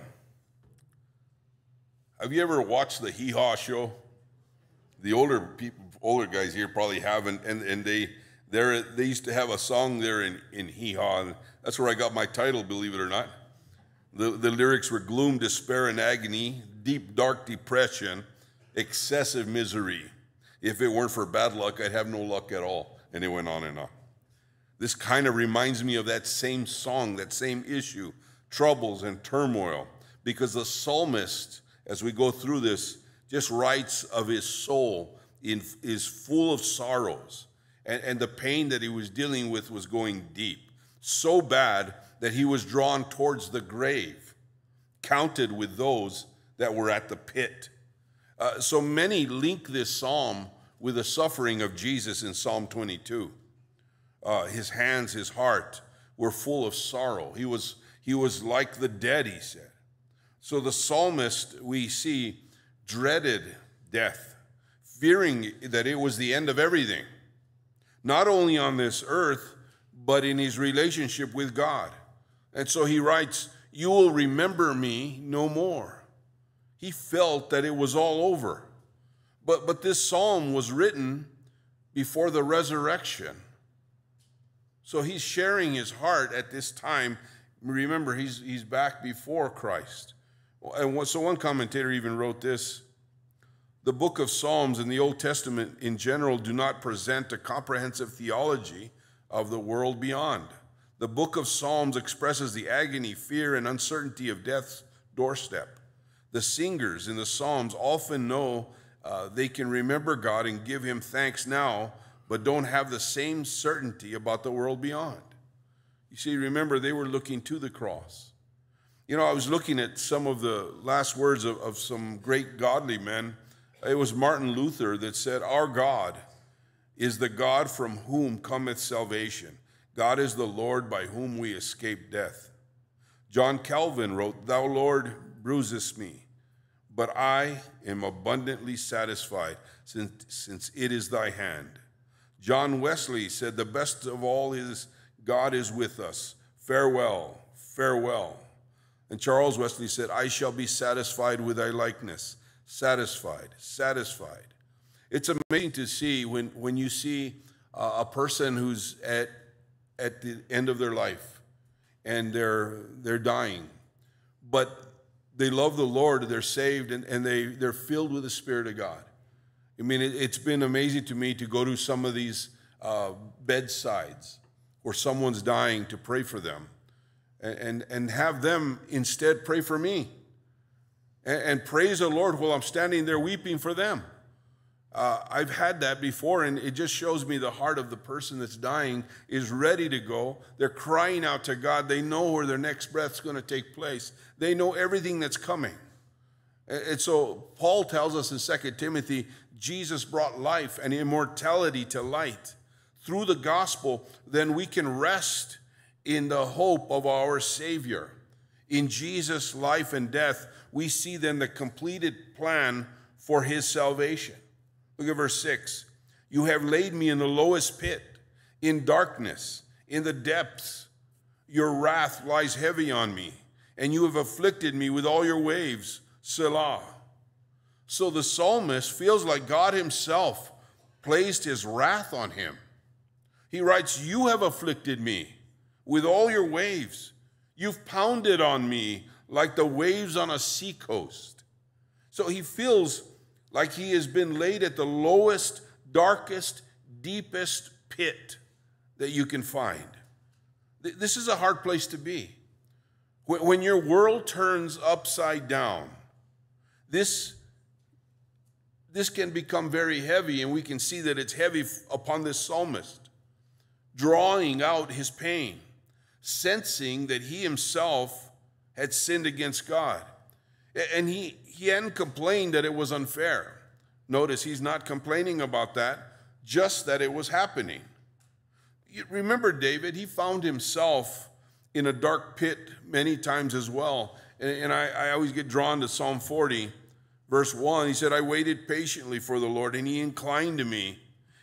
have you ever watched the Hee Haw show? The older people, older guys here probably haven't, and, and they they they used to have a song there in in Hee Haw, and that's where I got my title, believe it or not. The the lyrics were gloom, despair, and agony, deep dark depression, excessive misery. If it weren't for bad luck, I'd have no luck at all. And it went on and on. This kind of reminds me of that same song, that same issue, troubles and turmoil, because the psalmist as we go through this, just writes of his soul in, is full of sorrows. And, and the pain that he was dealing with was going deep, so bad that he was drawn towards the grave, counted with those that were at the pit. Uh, so many link this psalm with the suffering of Jesus in Psalm 22. Uh, his hands, his heart were full of sorrow. He was, he was like the dead, he said. So the psalmist, we see, dreaded death, fearing that it was the end of everything, not only on this earth, but in his relationship with God. And so he writes, You will remember me no more. He felt that it was all over. But, but this psalm was written before the resurrection. So he's sharing his heart at this time. Remember, he's, he's back before Christ. And so one commentator even wrote this The book of Psalms and the Old Testament in general do not present a comprehensive theology of the world beyond. The book of Psalms expresses the agony, fear, and uncertainty of death's doorstep. The singers in the Psalms often know uh, they can remember God and give Him thanks now, but don't have the same certainty about the world beyond. You see, remember, they were looking to the cross. You know, I was looking at some of the last words of, of some great godly men. It was Martin Luther that said, Our God is the God from whom cometh salvation. God is the Lord by whom we escape death. John Calvin wrote, Thou Lord bruisest me, but I am abundantly satisfied, since, since it is thy hand. John Wesley said, The best of all is God is with us. Farewell, farewell. And Charles Wesley said, I shall be satisfied with thy likeness. Satisfied, satisfied. It's amazing to see when, when you see a person who's at, at the end of their life and they're, they're dying, but they love the Lord, they're saved, and, and they, they're filled with the Spirit of God. I mean, it, has been amazing to me to go to some of these uh, bedsides where someone's dying to pray for them and, and, and have them instead pray for me and, and praise the Lord while I'm standing there weeping for them. Uh, I've had that before, and it just shows me the heart of the person that's dying is ready to go. They're crying out to God. They know where their next breath's going to take place, they know everything that's coming. And so Paul tells us in 2 Timothy Jesus brought life and immortality to light. Through the gospel, then we can rest in the hope of our Savior. In Jesus' life and death, we see then the completed plan for his salvation. Look at verse 6. You have laid me in the lowest pit, in darkness, in the depths. Your wrath lies heavy on me, and you have afflicted me with all your waves. Selah. So the psalmist feels like God himself placed his wrath on him. He writes, You have afflicted me with all your waves. You've pounded on me like the waves on a seacoast. So he feels like he has been laid at the lowest, darkest, deepest pit that you can find. This is a hard place to be. When your world turns upside down, this, this can become very heavy, and we can see that it's heavy upon this psalmist, drawing out his pain, sensing that he himself had sinned against God. And he, he hadn't complained that it was unfair. Notice he's not complaining about that, just that it was happening. Remember David, he found himself in a dark pit many times as well. And, and I, I always get drawn to Psalm 40, verse 1. He said, I waited patiently for the Lord, and he inclined to me,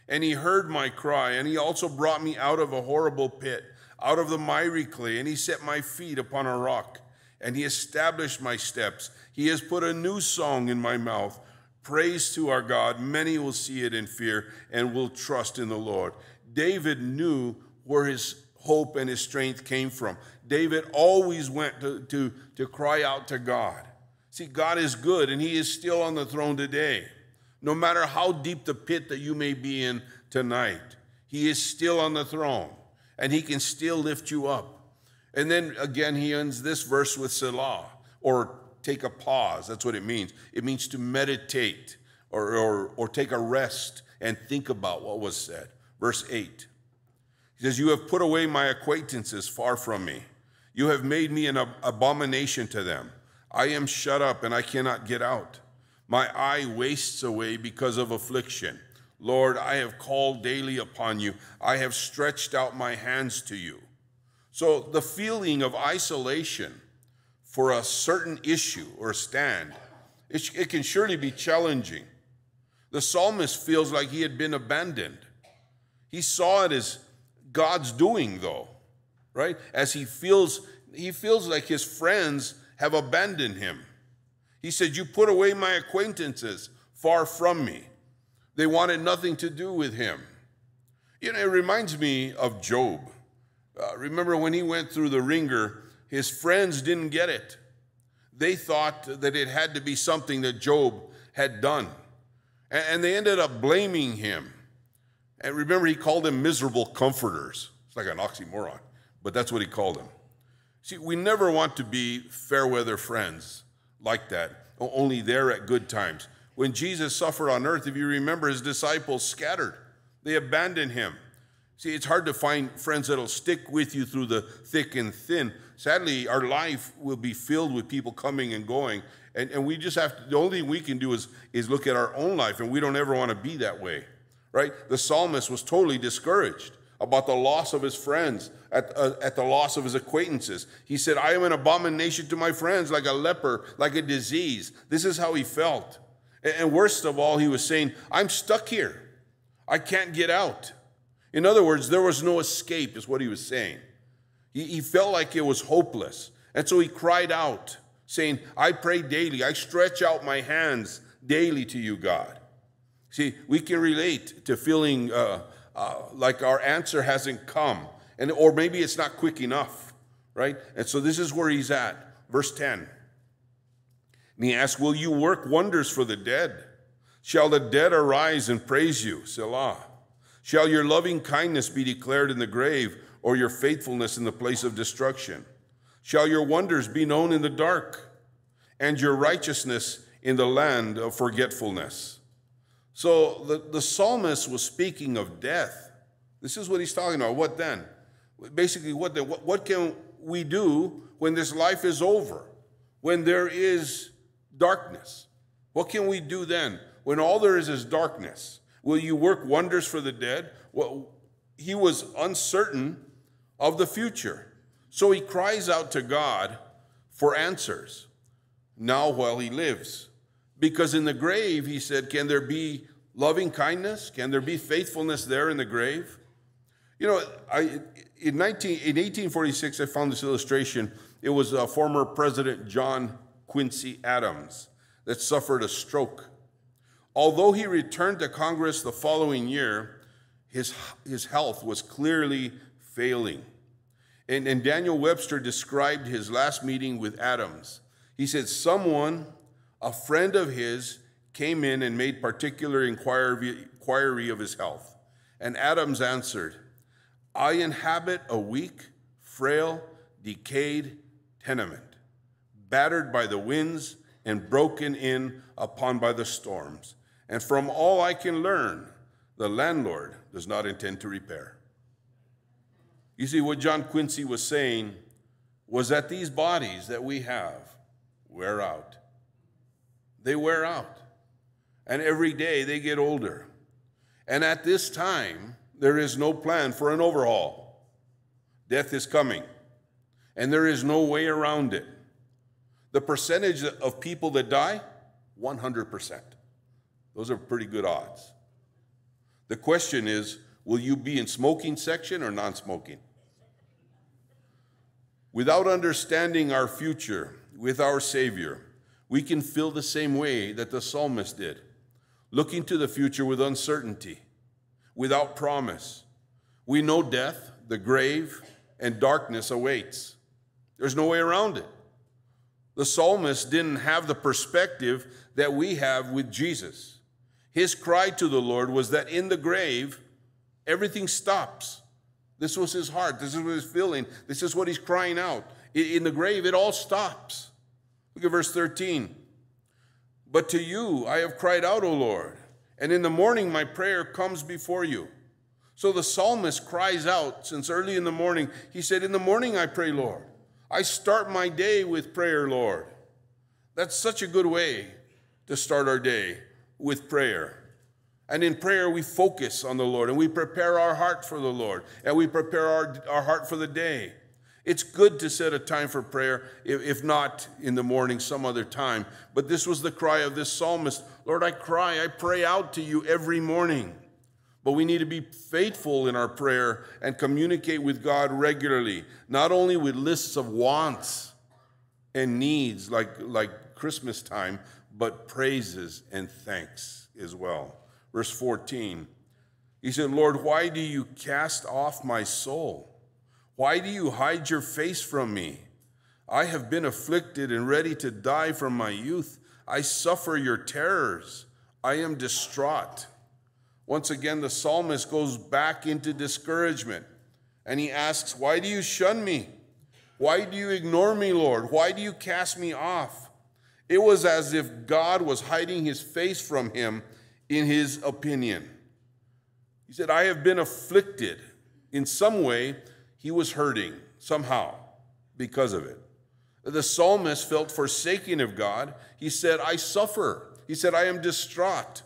and he heard my cry, and he also brought me out of a horrible pit, out of the miry clay, and he set my feet upon a rock and he established my steps. He has put a new song in my mouth. Praise to our God. Many will see it in fear and will trust in the Lord. David knew where his hope and his strength came from. David always went to, to, to cry out to God. See, God is good and he is still on the throne today. No matter how deep the pit that you may be in tonight, he is still on the throne and he can still lift you up. And then again, he ends this verse with Selah, or take a pause. That's what it means. It means to meditate or, or, or take a rest and think about what was said. Verse 8. He says, You have put away my acquaintances far from me. You have made me an ab- abomination to them. I am shut up and I cannot get out. My eye wastes away because of affliction. Lord, I have called daily upon you. I have stretched out my hands to you. So the feeling of isolation for a certain issue or stand, it, it can surely be challenging. The psalmist feels like he had been abandoned. He saw it as God's doing, though, right? As he feels, he feels like his friends have abandoned him. He said, You put away my acquaintances far from me. They wanted nothing to do with him. You know, it reminds me of Job. Uh, remember when he went through the wringer, his friends didn't get it. They thought that it had to be something that Job had done. And, and they ended up blaming him. And remember, he called them miserable comforters. It's like an oxymoron, but that's what he called them. See, we never want to be fair weather friends like that, only there at good times. When Jesus suffered on earth, if you remember, his disciples scattered, they abandoned him. See, it's hard to find friends that'll stick with you through the thick and thin. Sadly, our life will be filled with people coming and going. And, and we just have to, the only thing we can do is, is look at our own life, and we don't ever want to be that way, right? The psalmist was totally discouraged about the loss of his friends, at, uh, at the loss of his acquaintances. He said, I am an abomination to my friends, like a leper, like a disease. This is how he felt. And, and worst of all, he was saying, I'm stuck here. I can't get out. In other words, there was no escape, is what he was saying. He, he felt like it was hopeless. And so he cried out, saying, I pray daily. I stretch out my hands daily to you, God. See, we can relate to feeling uh, uh, like our answer hasn't come, and, or maybe it's not quick enough, right? And so this is where he's at. Verse 10. And he asks, Will you work wonders for the dead? Shall the dead arise and praise you? Selah. Shall your loving kindness be declared in the grave, or your faithfulness in the place of destruction? Shall your wonders be known in the dark, and your righteousness in the land of forgetfulness? So the, the psalmist was speaking of death. This is what he's talking about. What then? Basically, what then? What, what can we do when this life is over? When there is darkness? What can we do then? When all there is is darkness? Will you work wonders for the dead? Well, he was uncertain of the future. So he cries out to God for answers now while he lives. Because in the grave, he said, Can there be loving kindness? Can there be faithfulness there in the grave? You know, I, in, 19, in 1846, I found this illustration. It was a former President John Quincy Adams that suffered a stroke. Although he returned to Congress the following year, his, his health was clearly failing. And, and Daniel Webster described his last meeting with Adams. He said, Someone, a friend of his, came in and made particular inquiry, inquiry of his health. And Adams answered, I inhabit a weak, frail, decayed tenement, battered by the winds and broken in upon by the storms. And from all I can learn, the landlord does not intend to repair. You see, what John Quincy was saying was that these bodies that we have wear out. They wear out. And every day they get older. And at this time, there is no plan for an overhaul. Death is coming, and there is no way around it. The percentage of people that die, 100%. Those are pretty good odds. The question is will you be in smoking section or non smoking? Without understanding our future with our Savior, we can feel the same way that the psalmist did, looking to the future with uncertainty, without promise. We know death, the grave, and darkness awaits. There's no way around it. The psalmist didn't have the perspective that we have with Jesus. His cry to the Lord was that in the grave, everything stops. This was his heart. This is what he's feeling. This is what he's crying out. In the grave, it all stops. Look at verse 13. But to you I have cried out, O Lord, and in the morning my prayer comes before you. So the psalmist cries out since early in the morning. He said, In the morning I pray, Lord. I start my day with prayer, Lord. That's such a good way to start our day with prayer. And in prayer, we focus on the Lord and we prepare our heart for the Lord and we prepare our, our heart for the day. It's good to set a time for prayer, if, not in the morning, some other time. But this was the cry of this psalmist Lord, I cry, I pray out to you every morning. But we need to be faithful in our prayer and communicate with God regularly, not only with lists of wants and needs like, like Christmas time, but praises and thanks as well. Verse 14, he said, Lord, why do you cast off my soul? Why do you hide your face from me? I have been afflicted and ready to die from my youth. I suffer your terrors. I am distraught. Once again, the psalmist goes back into discouragement and he asks, Why do you shun me? Why do you ignore me, Lord? Why do you cast me off? It was as if God was hiding his face from him in his opinion. He said, I have been afflicted. In some way, he was hurting somehow because of it. The psalmist felt forsaken of God. He said, I suffer. He said, I am distraught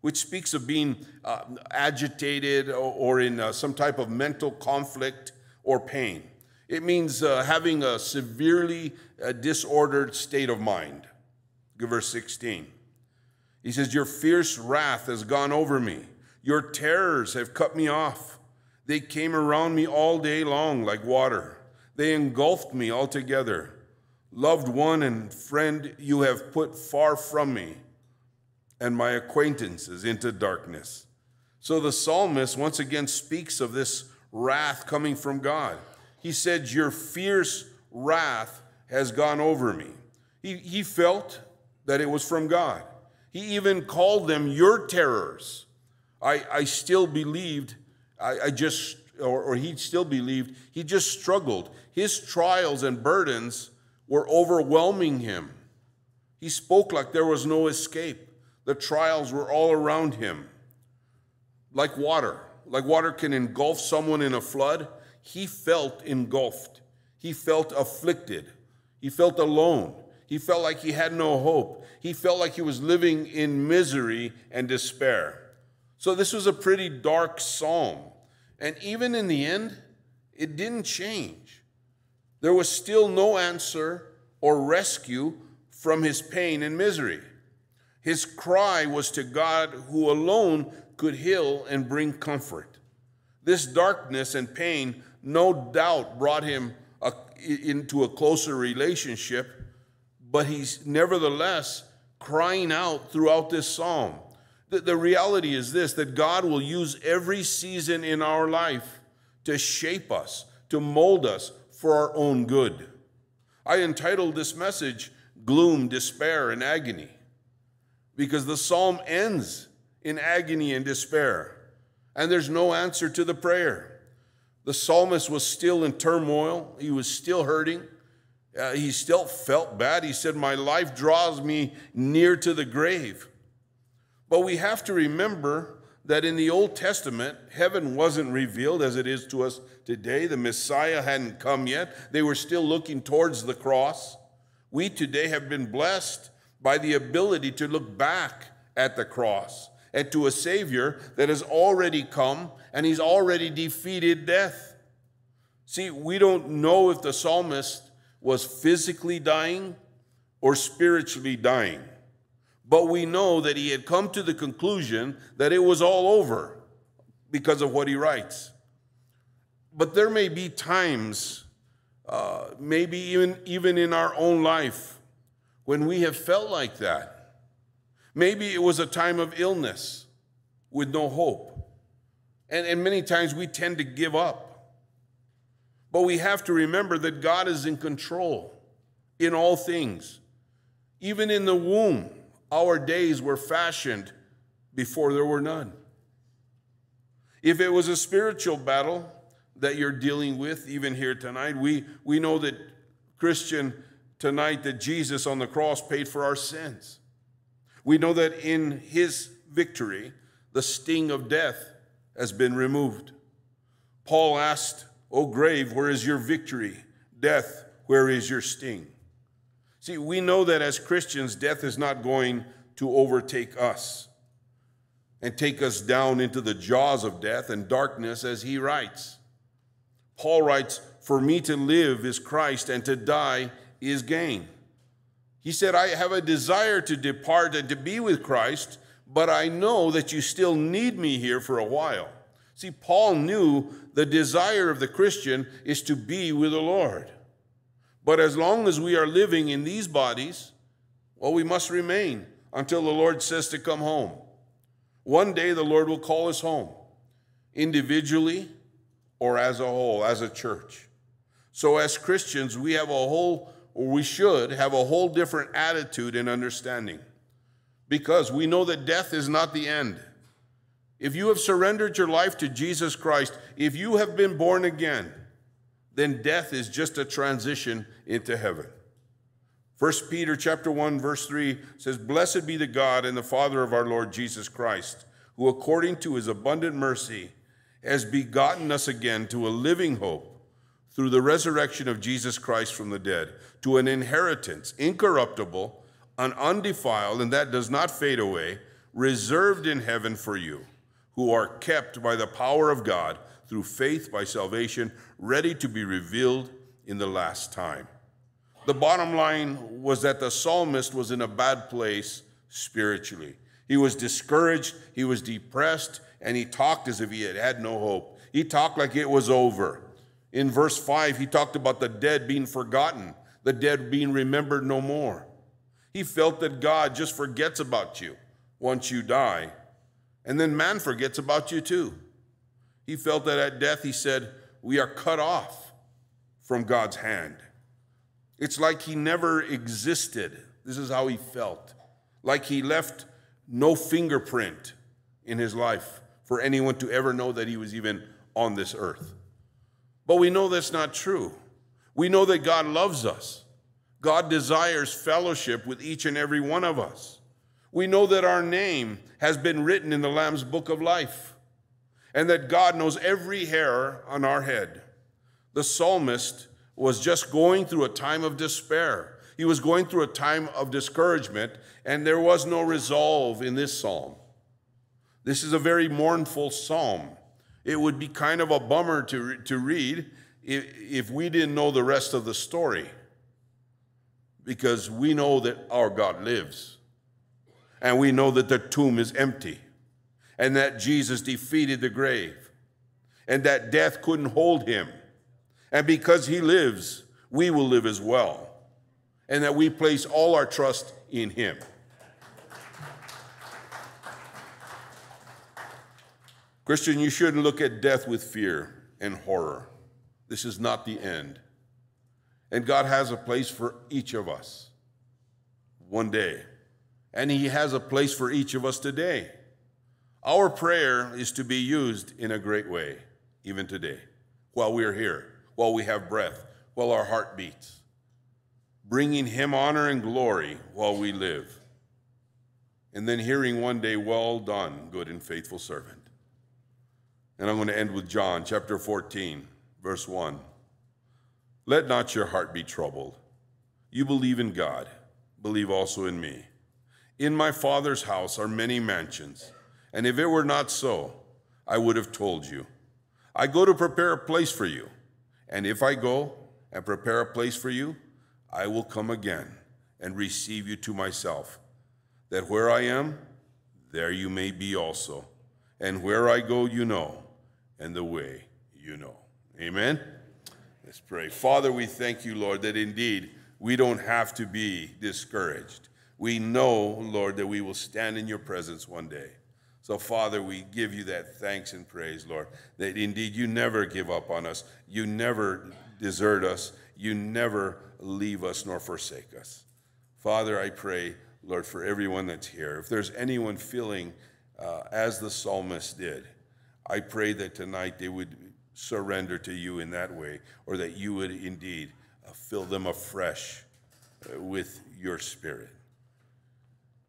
which speaks of being uh, agitated or, in uh, some type of mental conflict or pain. It means uh, having a severely uh, disordered state of mind. Verse 16. He says, Your fierce wrath has gone over me. Your terrors have cut me off. They came around me all day long like water. They engulfed me altogether. Loved one and friend, you have put far from me and my acquaintances into darkness. So the psalmist once again speaks of this wrath coming from God. He said, Your fierce wrath has gone over me. He, he felt that it was from God. He even called them your terrors. I, I still believed, I, I just, or, or he still believed, he just struggled. His trials and burdens were overwhelming him. He spoke like there was no escape. The trials were all around him. Like water, like water can engulf someone in a flood, he felt engulfed. He felt afflicted. He felt alone. He felt like he had no hope. He felt like he was living in misery and despair. So, this was a pretty dark psalm. And even in the end, it didn't change. There was still no answer or rescue from his pain and misery. His cry was to God who alone could heal and bring comfort. This darkness and pain no doubt brought him into a closer relationship, but he's nevertheless crying out throughout this psalm. The, the reality is this that God will use every season in our life to shape us, to mold us for our own good. I entitled this message Gloom, Despair, and Agony because the psalm ends in agony and despair, and there's no answer to the prayer. The psalmist was still in turmoil, he was still hurting. Uh, he still felt bad. He said, My life draws me near to the grave. But we have to remember that in the Old Testament, heaven wasn't revealed as it is to us today. The Messiah hadn't come yet. They were still looking towards the cross. We today have been blessed by the ability to look back at the cross and to a Savior that has already come and he's already defeated death. See, we don't know if the psalmist was physically dying or spiritually dying, but we know that he had come to the conclusion that it was all over because of what he writes. But there may be times, uh, maybe even, even in our own life, when we have felt like that. Maybe it was a time of illness with no hope. And, and many times we tend to give up. But we have to remember that God is in control in all things. Even in the womb, our days were fashioned before there were none. If it was a spiritual battle that you're dealing with, even here tonight, we, we know that Christian tonight that Jesus on the cross paid for our sins. We know that in his victory, the sting of death has been removed. Paul asked, O grave, where is your victory? Death, where is your sting? See, we know that as Christians, death is not going to overtake us and take us down into the jaws of death and darkness, as he writes. Paul writes, For me to live is Christ, and to die is gain. He said, I have a desire to depart and to be with Christ, but I know that you still need me here for a while. See, Paul knew the desire of the Christian is to be with the Lord. But as long as we are living in these bodies, well, we must remain until the Lord says to come home. One day the Lord will call us home, individually or as a whole, as a church. So, as Christians, we have a whole, or we should have a whole different attitude and understanding because we know that death is not the end. If you have surrendered your life to Jesus Christ, if you have been born again, then death is just a transition into heaven. 1 Peter chapter 1 verse 3 says, "Blessed be the God and the Father of our Lord Jesus Christ, who according to his abundant mercy has begotten us again to a living hope through the resurrection of Jesus Christ from the dead, to an inheritance incorruptible, and undefiled, and that does not fade away, reserved in heaven for you, who are kept by the power of God through faith by salvation, ready to be revealed in the last time." The bottom line was that the psalmist was in a bad place spiritually. He was discouraged, he was depressed, and he talked as if he had had no hope. He talked like it was over. In verse 5, he talked about the dead being forgotten, the dead being remembered no more. He felt that God just forgets about you once you die, and then man forgets about you too. He felt that at death, he said, We are cut off from God's hand. It's like he never existed. This is how he felt. Like he left no fingerprint in his life for anyone to ever know that he was even on this earth. But we know that's not true. We know that God loves us. God desires fellowship with each and every one of us. We know that our name has been written in the Lamb's book of life and that God knows every hair on our head. The psalmist was just going through a time of despair. He was going through a time of discouragement, and there was no resolve in this psalm. This is a very mournful psalm. It would be kind of a bummer to, to read if, if we didn't know the rest of the story, because we know that our God lives, and we know that the tomb is empty, and that Jesus defeated the grave, and that death couldn't hold him. And because he lives, we will live as well, and that we place all our trust in him. Christian, you shouldn't look at death with fear and horror. This is not the end. And God has a place for each of us one day. And He has a place for each of us today. Our prayer is to be used in a great way, even today, while we are here, while we have breath, while our heart beats, bringing Him honor and glory while we live. And then hearing one day, Well done, good and faithful servant. And I'm going to end with John chapter 14, verse 1. Let not your heart be troubled. You believe in God, believe also in me. In my Father's house are many mansions, and if it were not so, I would have told you. I go to prepare a place for you, and if I go and prepare a place for you, I will come again and receive you to myself, that where I am, there you may be also. And where I go, you know and the way you know. Amen? Let's pray. Father, we thank you, Lord, that indeed we don't have to be discouraged. We know, Lord, that we will stand in your presence one day. So, Father, we give you that thanks and praise, Lord, that indeed you never give up on us. You never desert us. You never leave us nor forsake us. Father, I pray, Lord, for everyone that's here. If there's anyone feeling uh, as the psalmist did, I pray that tonight they would surrender to you in that way, or that you would indeed uh, fill them afresh uh, with your spirit.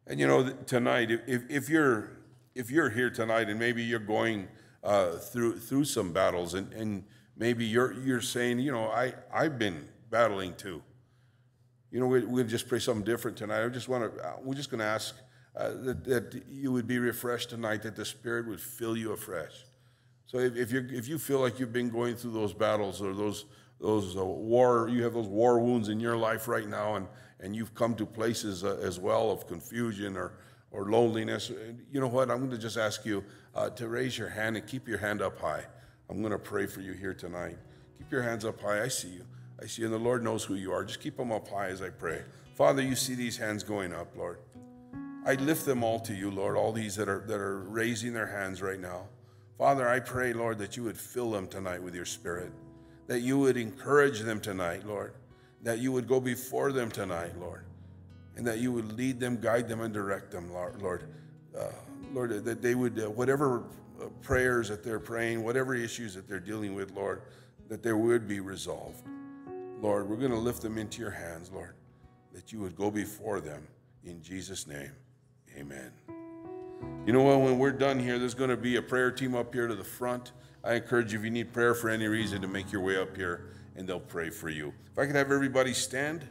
And you know, tonight, if- if, you're if you're here tonight and maybe you're going uh, through through some battles and, and maybe you're you're saying, you know, I I've been battling too. You know, we, we'll just pray something different tonight. I just want to. We're just going to ask uh, that, that you would be refreshed tonight, that the Spirit would fill you afresh. So if, if you if you feel like you've been going through those battles or those those uh, war, you have those war wounds in your life right now, and and you've come to places uh, as well of confusion or or loneliness. You know what? I'm going to just ask you uh, to raise your hand and keep your hand up high. I'm going to pray for you here tonight. Keep your hands up high. I see you. I see you, and the Lord knows who you are. Just keep them up high as I pray. Father, you see these hands going up, Lord. I lift them all to you, Lord, all these that are, that are raising their hands right now. Father, I pray, Lord, that you would fill them tonight with your spirit, that you would encourage them tonight, Lord, that you would go before them tonight, Lord, and that you would lead them, guide them, and direct them, Lord. Lord, uh, Lord that they would, uh, whatever uh, prayers that they're praying, whatever issues that they're dealing with, Lord, that there would be resolved. Lord, we're going to lift them into your hands, Lord, that you would go before them. In Jesus' name, amen. You know what? When we're done here, there's going to be a prayer team up here to the front. I encourage you, if you need prayer for any reason, to make your way up here and they'll pray for you. If I could have everybody stand.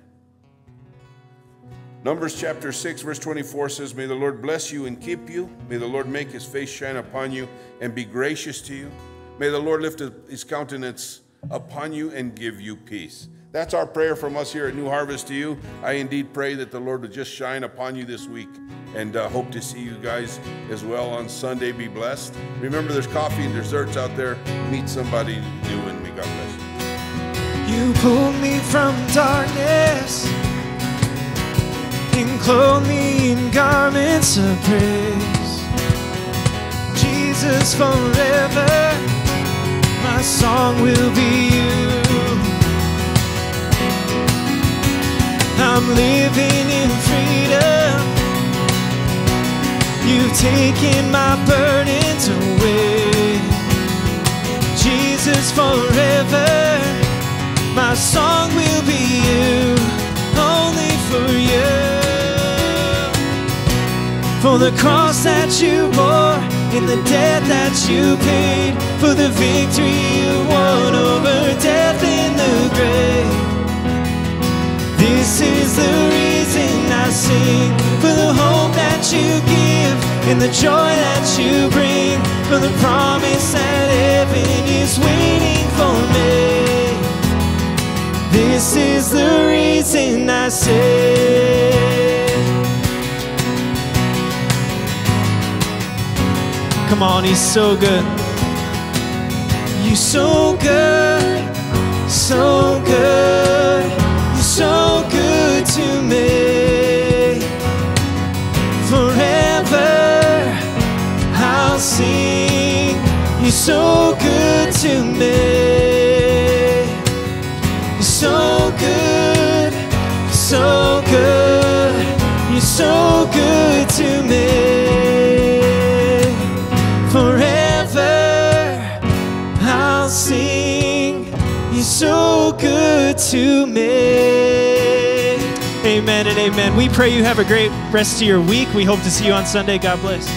Numbers chapter 6, verse 24 says, May the Lord bless you and keep you. May the Lord make his face shine upon you and be gracious to you. May the Lord lift his countenance upon you and give you peace. That's our prayer from us here at New Harvest to you. I indeed pray that the Lord would just shine upon you this week and uh, hope to see you guys as well on Sunday. Be blessed. Remember, there's coffee and desserts out there. Meet somebody new and may God bless you. Pulled me from darkness and clothed me in garments of praise. Jesus, forever, my song will be you. I'm living in freedom. You've taken my burdens away. Jesus, forever, my song will be you, only for you. For the cross that you bore, in the debt that you paid, for the victory you won over death in the grave. This is the reason I sing for the hope that you give and the joy that you bring for the promise that heaven is waiting for me. This is the reason I say. Come on, he's so good. You so good, so good, you're so good to me. Forever I'll sing. You're so good to me. So good, you're so good to me. Forever I'll sing. You're so good to me. Amen and amen. We pray you have a great rest of your week. We hope to see you on Sunday. God bless.